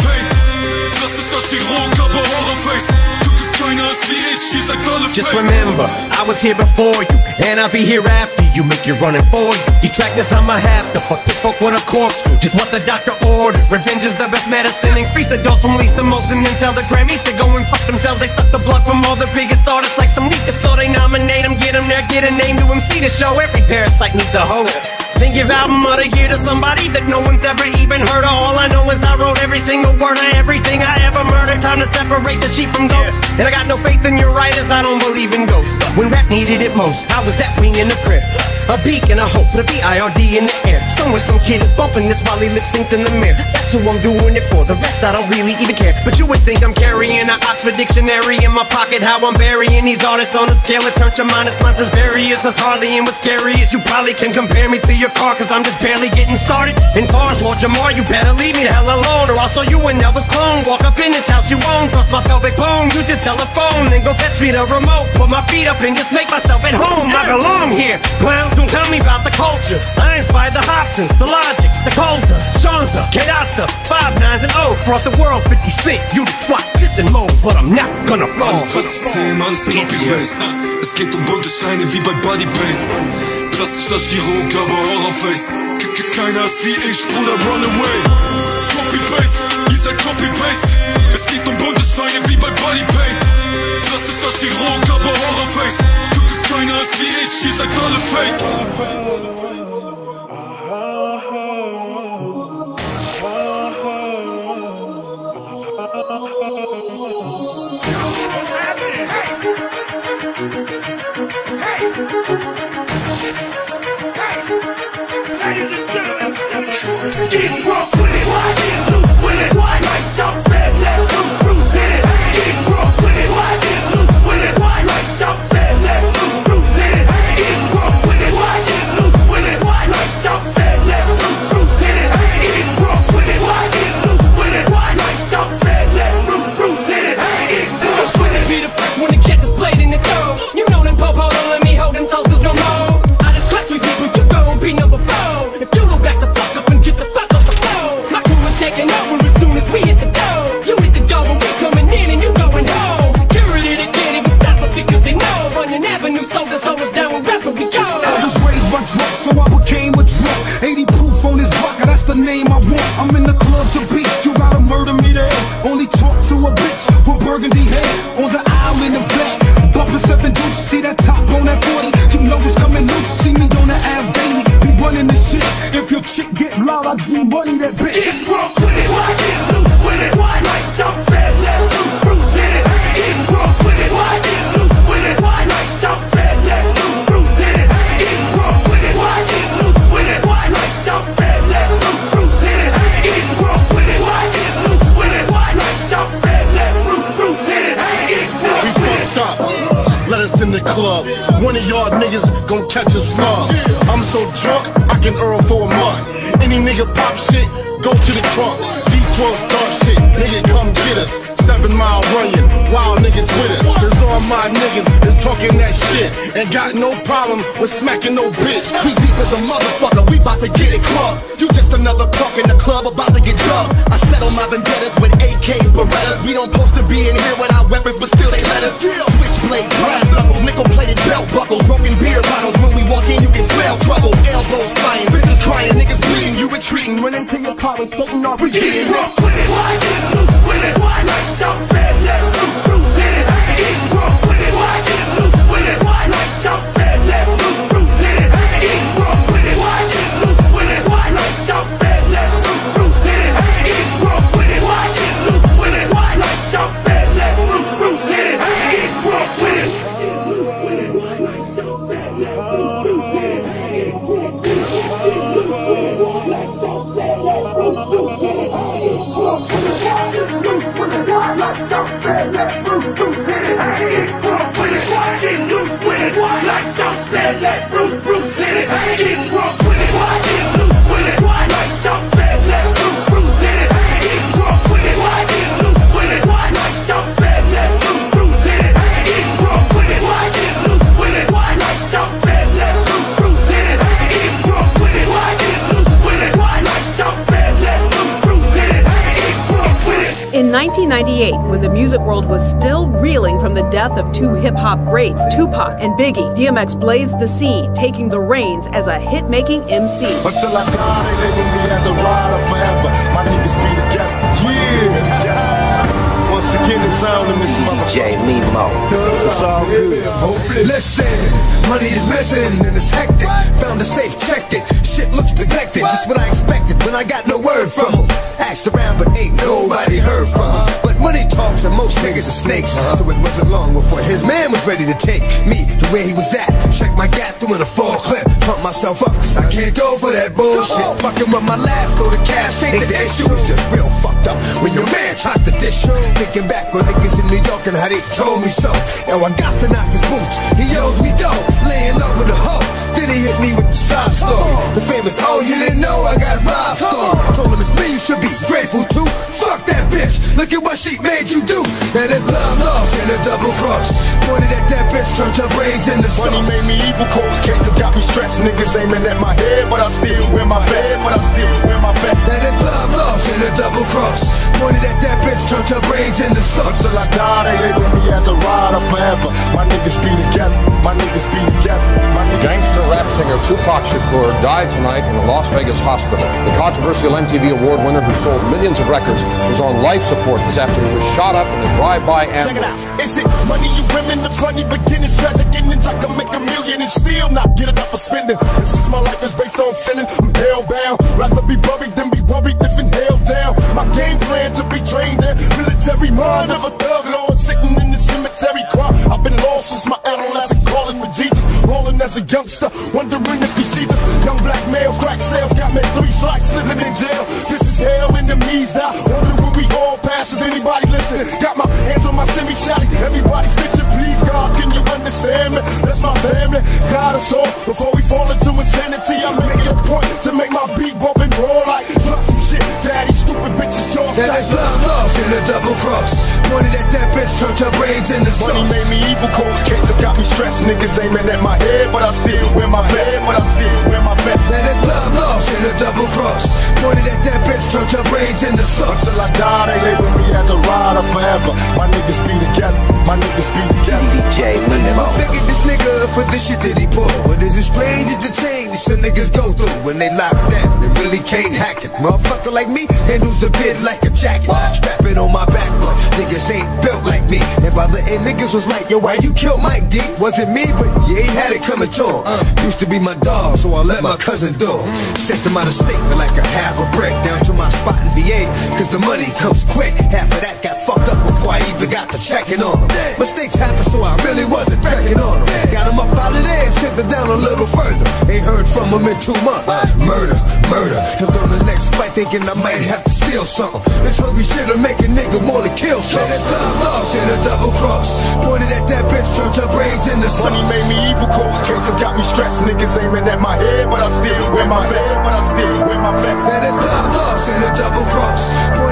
Just remember, I was here before you, and I'll be here after you. Make your running for you. You track this, I'ma have to fuck the fuck with a corkscrew. Just what the doctor ordered. Revenge is the best medicine. Increase the dose from least to most, and then tell the Grammys to go and fuck themselves. They suck the blood from all the biggest artists like some leakers, so they nominate them, get them there, get a name to MC to show every parasite needs a host. Then give album of the year to somebody that no one's ever even heard of. All I know is I wrote every single word of everything I ever murdered. Time to separate the sheep from goats. And I got no faith in your writers, I don't believe in ghosts. When rap needed it most, I was that wing in the crib. A beacon, a hope, for the B-I-R-D in the air. Somewhere some kid is bumping this while he lip syncs in the mirror. That's who I'm doing it for. The rest I don't really even care. But you would think I'm carrying an Oxford dictionary in my pocket. How I'm burying these artists on a scale of turn to minus. Mine's as various as Harley. And what's scary is you probably can compare me to your car. Cause I'm just barely getting started. In cars, Lord Jamar, you better leave me the hell alone. Or I'll show you an Elvis clone. Walk up in this house you own. Cross my pelvic bone. Use your telephone. Then go fetch me the remote. Put my feet up and just make myself at home. I belong here. Clowns don't tell me about the culture. I inspired the Hopsins, the Logics, the Colza, Shanza, K-Dotsta, Five Nines and O. Across the world, 50 spit, you the swat, this and mode. But I'm not gonna fall. Alles was ich sehe, Mann, ist Copy-Paste Es geht um bunte Scheine wie bei Body Paint Plastischer Chirurg, aber Horrorface Keiner ist wie ich, Bruder, run away Copy-Paste, ihr seid Copy-Paste Es geht um bunte Scheine wie bei Body Paint Plastischer Chirurg, aber Horrorface K -k Keiner ist wie ich, ihr seid alle fake Get drunk with it, why it? Like South said, let loose, Bruce did it. Get drunk with it. Why get loose with it? Like South said, let loose, Bruce did it. Get drunk In 1998, when the music world was still reeling from the death of two hip hop greats, Tupac and Biggie, DMX blazed the scene, taking the reins as a hit making MC. Until I die, they label me as a rider forever. My niggas be together. Yeah. Once again, it's sound in this DJ Mimo. It's all good. Listen, money is missing and it's hectic. Found a safe, checked it. Shit looks neglected, just what I expected when I got no word from him. Asked around, but ain't nobody heard from him. But money talks and most niggas are snakes. Uh-huh. So it wasn't long before his man was ready to take me to where he was at. Check my gap through in a full clip. Pump myself up, cause I can't go for that bullshit. Fucking with my last throw the cash, ain't the issue. It's just real fucked up when your man tries to dish you. Thinking back on niggas in New York and how they told me so. Now I got to knock his boots. He owes me dough, laying up with a hoe. Then he hit me with the side story. Uh-huh. The famous, oh, you didn't know I got robbed uh-huh. story. Told him it's me, you should be grateful to. Fuck that bitch, look at what she made you do. Now there's love lost and a double cross. Pointed at that bitch, turned her brains into sauce. Money made me evil, cold cases got me stressed. Niggas aiming at my head, but I still wear my vest. But I still wear my vest. Now there's love lost and a double cross. Pointed at that bitch, turned her brains into sauce. Until I die, they label me as a rider forever. My niggas be together. My niggas be together. Gangster rap singer Tupac Shakur died tonight in a Las Vegas hospital. The controversial MTV award winner who sold millions of records was on life support this after he was shot up in a drive-by Check it ambush. out. Is it money you women, the funny beginnings, tragic endings? I can make a million and still not get enough for spending. Is my life is based on sinning. I'm hellbound. Rather be buried than be worried if in hell down. My game plan to be trained in military mind of a thug lord sitting in the cemetery crying. I've been lost since my adolescence, calling for Jesus. Rolling as a youngster, wondering if he sees us. Young black males, crack sales, got me three strikes, living in jail. This is hell, enemies die. Wonder when we all pass. Does anybody listen? Got my hands on my semi shotty. Everybody stitching, please, God, can you understand me? That's my family. God us all before we fall into turned her brains into sauce. Money made me evil, cold cases got me stressed. Niggas aiming at my head, but I still wear my vest. But I still wear my vest. Now there's love lost and a double cross. Pointed at that bitch, turned her brains into sauce. Until I die, they label me as a rider forever. My niggas be together. My niggas be together. DJ I never figured this nigga for the shit that he pull. But is it strange is the change some niggas go through when they lock down They really can't hack it. Motherfucker like me handles a bit like a jacket. Strap it on my back, but niggas ain't built like me. And by the end, niggas was like, yo, why you kill Mike D? Wasn't me, but you ain't had it coming to him. Uh, used to be my dog, so I let my cousin do him. Sent him out of state for like a half a brick down to my spot in VA. Cause the money comes quick. Half of that got fucked up before I even got to checking on him. Mistakes happen, so I really wasn't checking on him. Got him up out of there, sent him down a little further. Ain't heard from time I'm in two months. Murder, murder. Held on the next fight thinking I might have to steal something. This hungry shit'll make a nigga wanna kill something. It's love lost in a double cross. Pointed at that bitch, turned her brains into Money sauce. made me evil cold cases got me stressed. Niggas aiming at my head, but I still wear my vest. But I still wear my vest. Man, it's love lost in a double cross. Pointed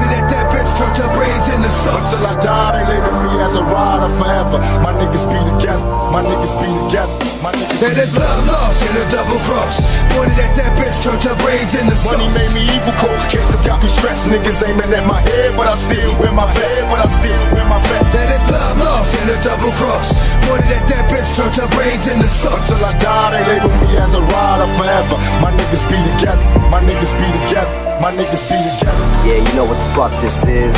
at that bitch, in the into. Until I die, they label me as a rider forever. My niggas be together. My niggas be together. My niggas Man, it's love lost in a double cross. Pointed at that bitch, turned her brains into sauce. Money made me evil cold cases got me stressed. Niggas aiming at my head, but I still wear my vest. But I still wear my vest. Man, it's love lost in a double cross. Pointed at that bitch, turned her brains the sauce. Until I die, they label me as a rider forever. My niggas be together. My niggas be together. My niggas be together. Yeah, you know what the fuck this is.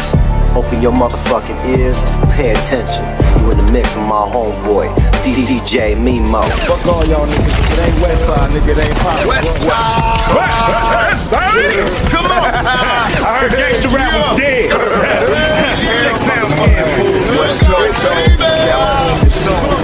Open your motherfucking ears, pay attention. You in the mix with my homeboy, DJ Mimo. Fuck all y'all niggas. It ain't West Side, nigga. It ain't Pop. West Side. West Side. Come on. I heard gangsta rap was dead. *laughs* Check sound scan, fool. West Coast, California song.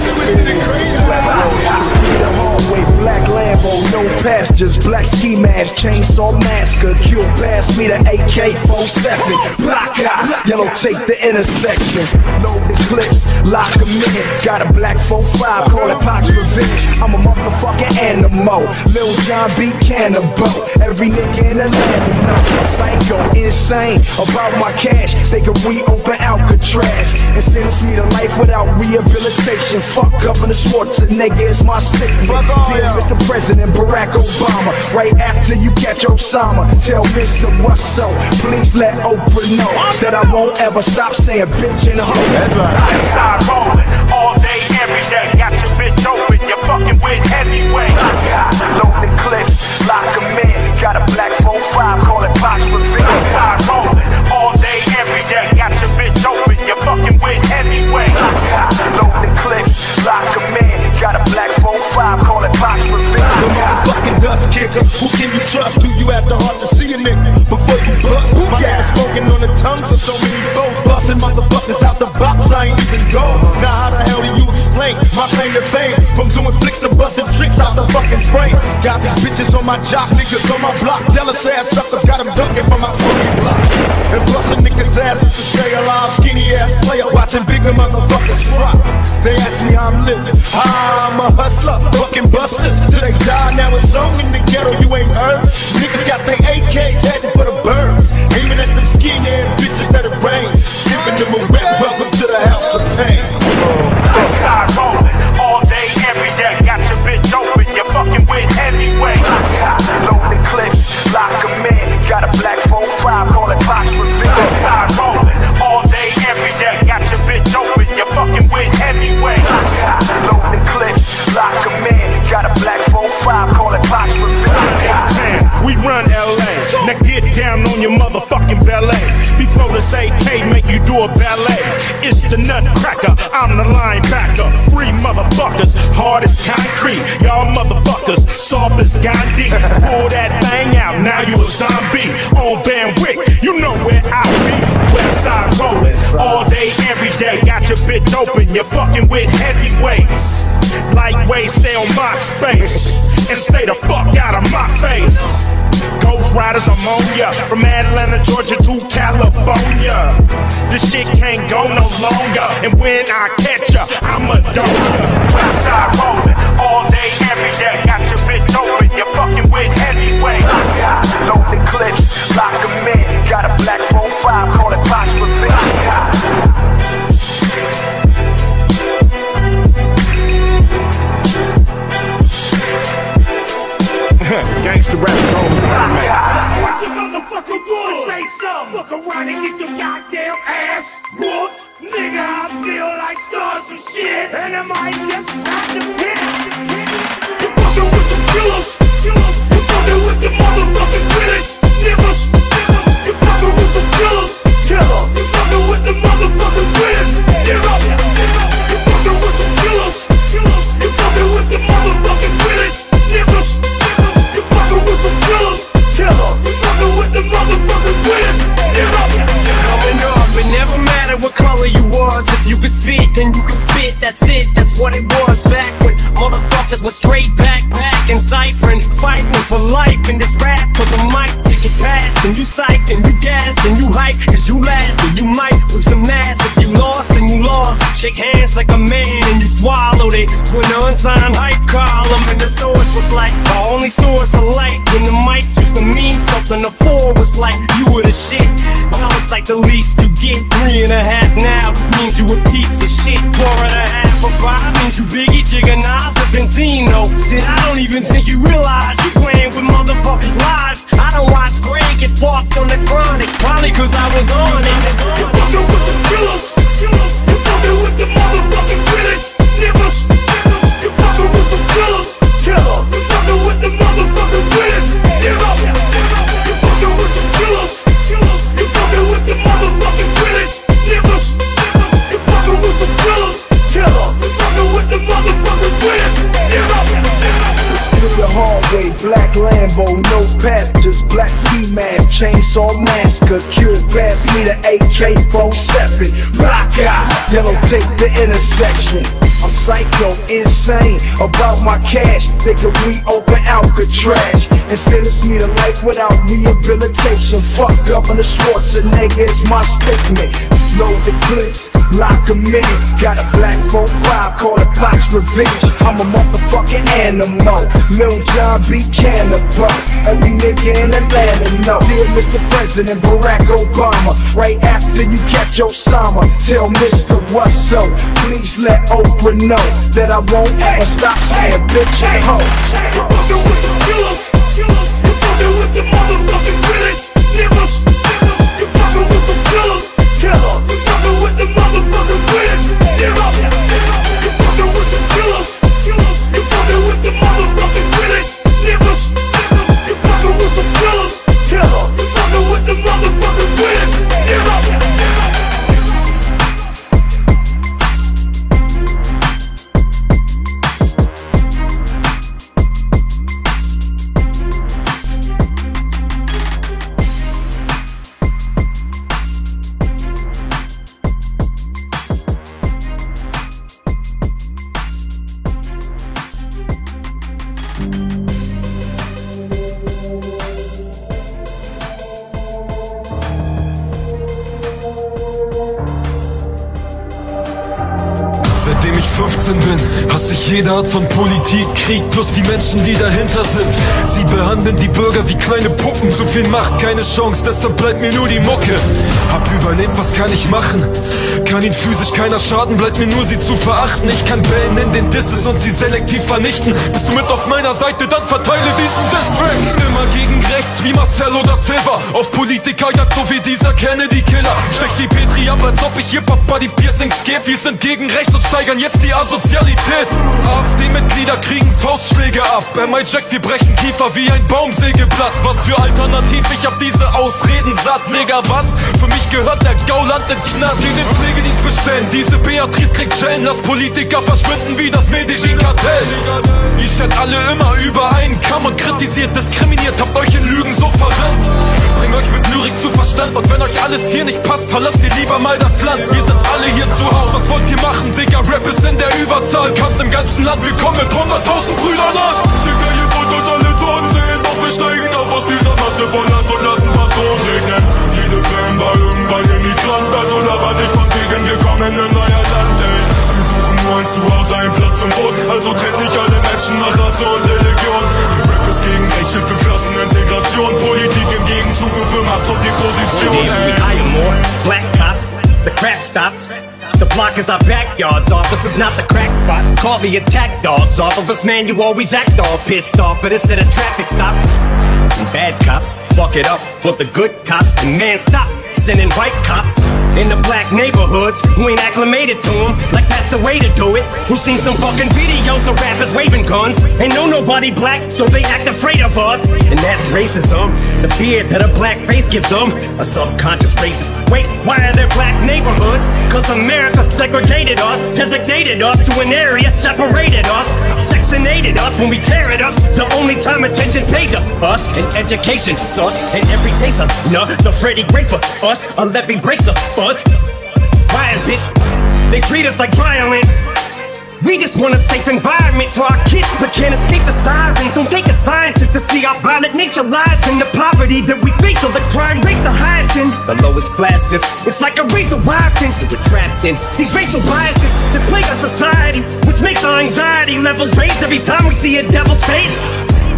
The hallway, black Lambo, no pastures, black ski mask, chainsaw massacre, kill past me the AK-47, black eye, yellow take the intersection, load the clips, lock 'em in, got a black 4-5, call it Pac's Revenge, I'm a motherfucking animal, Lil Jon B. Cannibal, every nigga in the land psycho, insane, about my cash, they can reopen Alcatraz, and sentence me to life without rehabilitation, fuck Governor Schwarzenegger is my statement, dear Mr. President Barack Obama, right after you catch Osama, tell Mr. Up, please let Oprah know that I won't ever stop saying bitch and hoe. Inside rolling all day, every day. Got your bitch open, you're fucking with heavyweights. Loaded clips, lock 'em in, got a black 4-5, call it Pac's Revenge. Inside rolling all day, every day. Got your bitch open, you're fucking with heavyweights. Loaded clips, lock 'em in, got a black 4-5, call it The Revenge. motherfucking dust kicker. Who can you trust? Do you have the heart to see a nigga before you bust? My name is smoking on the tongues of so many foes. Busting motherfuckers out the box, I ain't even go. Now how the hell do you explain my claim to fame? From doing flicks to busting tricks out the fucking frame. Got these bitches on my jock, niggas on my block. Jealous ass suckers got them ducking from my fucking block. And busting niggas' asses to stay alive. Skinny ass player watching bigger motherfuckers fry. They ask me how I'm living. I'm a hustler, fucking busters. Till they die, now it's on in the ghetto, you ain't heard. Niggas got their AKs heading for the birds. Aiming at them skinny ass bitches that it rains. Giving them a wet welcome to the house of pain. Get down on your motherfucking ballet. Before this AK make you do a ballet. It's the nutcracker, I'm the linebacker. Three motherfuckers, hard as concrete. Y'all motherfuckers, soft as Gandhi. Pull that thing out, now you a zombie. On Van Wyck, you know where I be. West side rolling, all day, every day. Got your bitch open, you're fucking with heavyweights. Lightweight, stay on my space. And stay the fuck out of my face. Ghost Riders, I'm on ya. From Atlanta, Georgia to California. This shit can't go no longer. And when I catch ya, I'm a donor. Westside rolling, all day, every day. Got your bitch open, you're fucking with heavyweights. And I might just have to you last and you might lose some ass. If you lost, then you lost. Shake hands like a man and you swallowed it. When the unsigned hype column and the source was like the only source of light. When the mics used to mean something, the four was like you were the shit. Now it's like the least you get. Three and a half now, this means you a piece of shit. Four and a half for five means you Biggie, Jigga, Nas, or Benzino. Shit, I don't even think you realize you playing with motherfuckers' lives. Don't watch Greg get fucked on the chronic, probably cause I was on it. You fucking with some killers. You fucking with the motherfucking realest niggas. You fucking with some killers. Killers. You fucking with the black Lambo, no passengers, black ski mask, chainsaw massacre, killed past me the AK-47, black eye, yellow tape the intersection. I'm psycho, insane about my cash. Thinking we open Alcatraz and sentence me to life without rehabilitation. Fuck Governor Schwarzenegger is my statement. Load the clips, lock 'em in. Got a black 4-5, call it Pac's Revenge. I'm a motherfucking animal. Lil Jon B. Cannibal. Every nigga in Atlanta know. Dear Mr. President Barack Obama, right after you catch Osama, tell Mr. up. Please let Oprah know that I won't ever stop saying bitch and hoe. You fucking with some killers. You fucking with the motherfucking realest niggas. You fucking with some killers. Killers. You fucking with the motherfucking niggas. You Art von Politik, Krieg plus die Menschen, die dahinter sind. Sie behandeln die Bürger wie kleine Puppen, zu viel Macht, keine Chance, deshalb bleibt mir nur die Mucke. Hab überlebt, was kann ich machen? Kann ihn physisch keiner schaden, bleibt mir nur sie zu verachten. Ich kann bellen in den Disses und sie selektiv vernichten. Bist du mit auf meiner Seite, dann verteile diesen Distrack. Immer gegen rechts wie Marcel oder Silva. Auf Politikerjagd, so wie dieser Kennedy-Killer. Stech die Petri ab, als ob ich Hip-Hop-Body Piercings geb. Wir sind gegen rechts und steigern jetzt die Asozialität. AfD-Mitglieder kriegen Faustschläge ab. MI Jack, wir brechen Kiefer wie ein Baumsägeblatt. Was für Alternativ, ich hab diese Ausreden satt. Digga, was? Für mich gehört der Gauland in Knast. Sie den Pflegedienst bestellen, diese Beatrice kriegt Schellen. Lass Politiker verschwinden wie das Medellin-Kartell. Ihr schert alle immer über einen Kamm und kritisiert, diskriminiert, habt euch in Lügen so verrannt. Bring euch mit Verstand und wenn euch alles hier nicht passt, verlasst ihr lieber mal das Land. Wir sind alle hier zu Hause, was wollt ihr machen, Digga? Rap ist in der Überzahl, Kant im ganzen Land, wir kommen mit 100.000 Brüdern an. Digga, ihr wollt uns alle tot sehen, doch wir steigen auf aus dieser Masse von Hass und lassen Patronen regnen. Jede Fan war irgendwann Immigrant, also laber nicht von wegen, wir kommen in euer Land, ey. Wir suchen nur ein Zuhause, einen Platz zum Boden, also trennt nicht alle Menschen nach Rasse und Religion. Gegen Recht, steht für Klassenintegration, Politik im Gegenzug nur für Macht und die Position, ey. I am more black cops. The crap stops. The block is our backyards. Officers not the crack spot. Call the attack dogs. Off of us, man, you always act all pissed off. But instead of traffic stop, bad cops fuck it up for the good cops. And man, stop sending white cops in the black neighborhoods who ain't acclimated to them. Like that's the way to do it. Who seen some fucking videos of rappers waving guns? Ain't know nobody black, so they act afraid of us. And that's racism. The fear that a black face gives them. A subconscious racist. Wait, why are there black neighborhoods? Cause America segregated us, designated us to an area, separated us, sectionated us when we tear it up. The only time attention's paid to us. And education sucks. And every day's the Freddie Gray for us. A levy breaks a buzz. Why is it they treat us like violent? We just want a safe environment for our kids, but can't escape the sirens. Don't take a scientist to see our violent nature lies in the poverty that we face. All the crime rates the highest in the lowest classes. It's like a razor wire fence that we're trapped in. These racial biases that plague our society, which makes our anxiety levels raise every time we see a devil's face.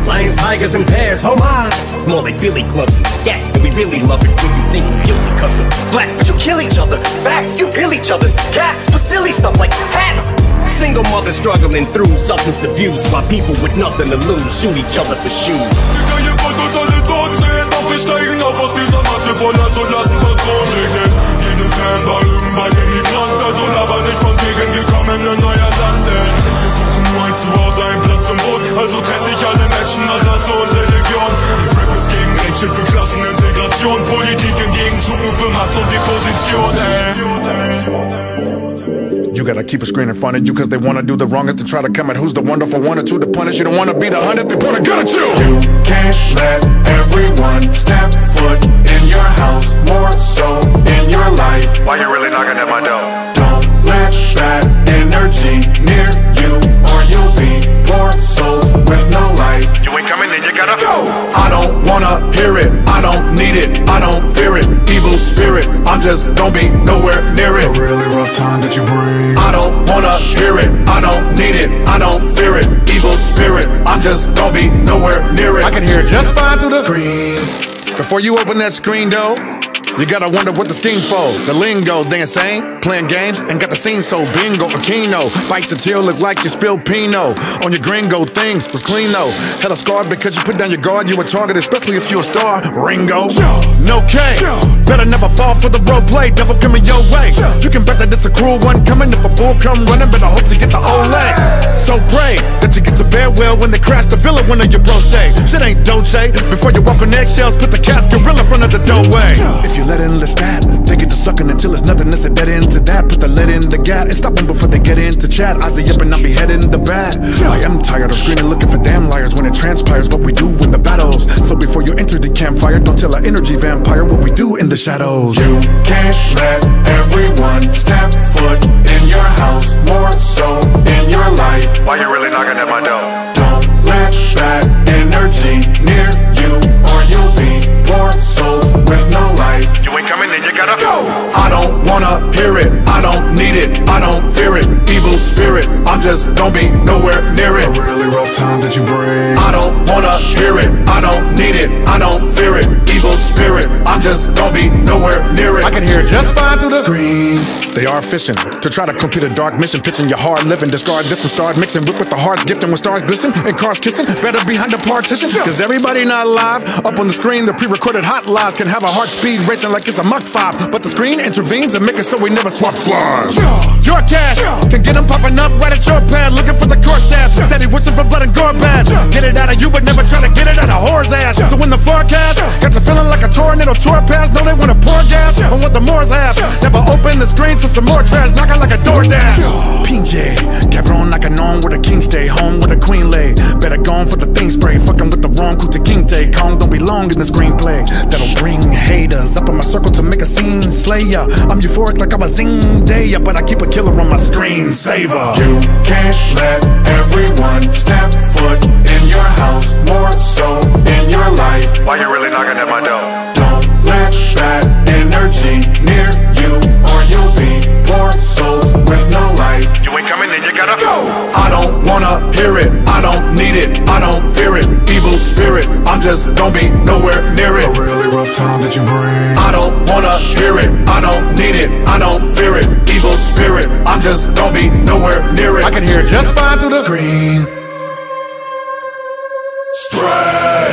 Lions, tigers, and bears, oh my. It's more like billy clubs and cats But we really love it when you think we're guilty Cause we're black, but you kill each other Bats, you kill each other's cats For silly stuff like hats. Single mothers struggling through substance abuse While people with nothing to lose shoot each other for shoes. Wir suchen ein Zuhause, einen Platz also alle Menschen nach Rasse und Religion. Rap ist gegen für Klassenintegration, Politik hingegen Zukunft für Macht und die Position, ey. You gotta keep a screen in front of you cause they wanna do the wrongest to try to come at who's the wonderful one or two to punish. You don't wanna be the hundred, they point a gun at you. You can't let everyone step foot in your house, more so in your life. Why you really knocking at my door? Don't let bad energy near you, you'll be poor souls with no light. You ain't coming in, you gotta go. I don't wanna hear it, I don't need it, I don't fear it. Evil spirit, I'm just don't be nowhere near it. A really rough time that you bring. I don't wanna hear it, I don't need it, I don't fear it. Evil spirit, I'm just don't be nowhere near it. I can hear it just fine through the screen Before you open that screen door, you gotta wonder what the scheme for. The lingo, they insane, playing games, and got the scene so bingo, a kino. Bites your tail, look like you spilled Pino. On your gringo, things was clean though. Hella scarred because you put down your guard, you a target, especially if you're a star. Ringo, no K. Better never fall for the role play, devil coming your way. You can bet that it's a cruel one coming. If a bull come running, better hope to get the leg. So pray that you get to bed well when they crash the villa when of your bro stay. Shit ain't Dolce. Before you walk on eggshells, put the casket in front of the doorway. If you let in, let's that. They get to sucking until it's nothing. It's a dead end to that. Put the lead in the gat and stop them before they get into chat. Ozzy up and I'll be heading the bat. I am tired of screaming, looking for damn liars when it transpires what we do in the battles. So before you enter the campfire, don't tell an energy vampire what we do in the shadows. You can't let everyone step foot in your house, more so in your life. Why you really knocking at my door? Don't let bad energy near you, or you'll be poor souls with no light. You ain't coming in, you gotta go. I don't wanna hear it, I don't need it, I don't fear it. Evil spirit, I'm just don't be nowhere near it. A really rough time that you bring. I don't wanna hear it, I don't need it, I don't fear it. Evil spirit, I'm just don't be nowhere near it. I can hear it just fine through the screen. They are fishing to try to complete a dark mission, pitching your hard living, discard this and start mixing whip with the hearts gifting when stars glisten and cars kissing. Better behind the partition, cause everybody not live. Up on the screen, the pre-recorded hot lies can have a heart speed racing like it's a Mach 5. But the screen intervenes and make it so we never swap flies. Your cash can get them popping up right at your pad, looking for the core stabs. Steady wishing for blood and gore bad. Get it out of you, but never try to get it out of whore's ass. So when the forecast gets a feeling like a tornado tour pass, know they wanna pour gas on what the Moors have. Never open the screen to some more trash, knocking like a door dash. PJ, Cabron like a known where the king stay, home where the queen lay. Better gone for the thing spray, fucking with the wrong Kuta King take. Kong don't belong in the screenplay. That'll bring haters up in my circle to make a scene slayer. I'm euphoric like I'm a Zendaya, but I keep a killer on my screen saver. You can't let everyone step foot in your house, more so in your life. Why you really knocking at my door? Don't let bad energy near you, or you'll be poor souls with no light. You ain't coming in, you gotta go. I don't wanna hear it, I don't need it, I don't fear it. Evil spirit, I'm just don't be nowhere near it. A really rough time that you bring. I don't wanna hear it, I don't need it, I don't fear it. Evil spirit, I'm just don't be nowhere near it. I can hear it just fine through the screen Stray.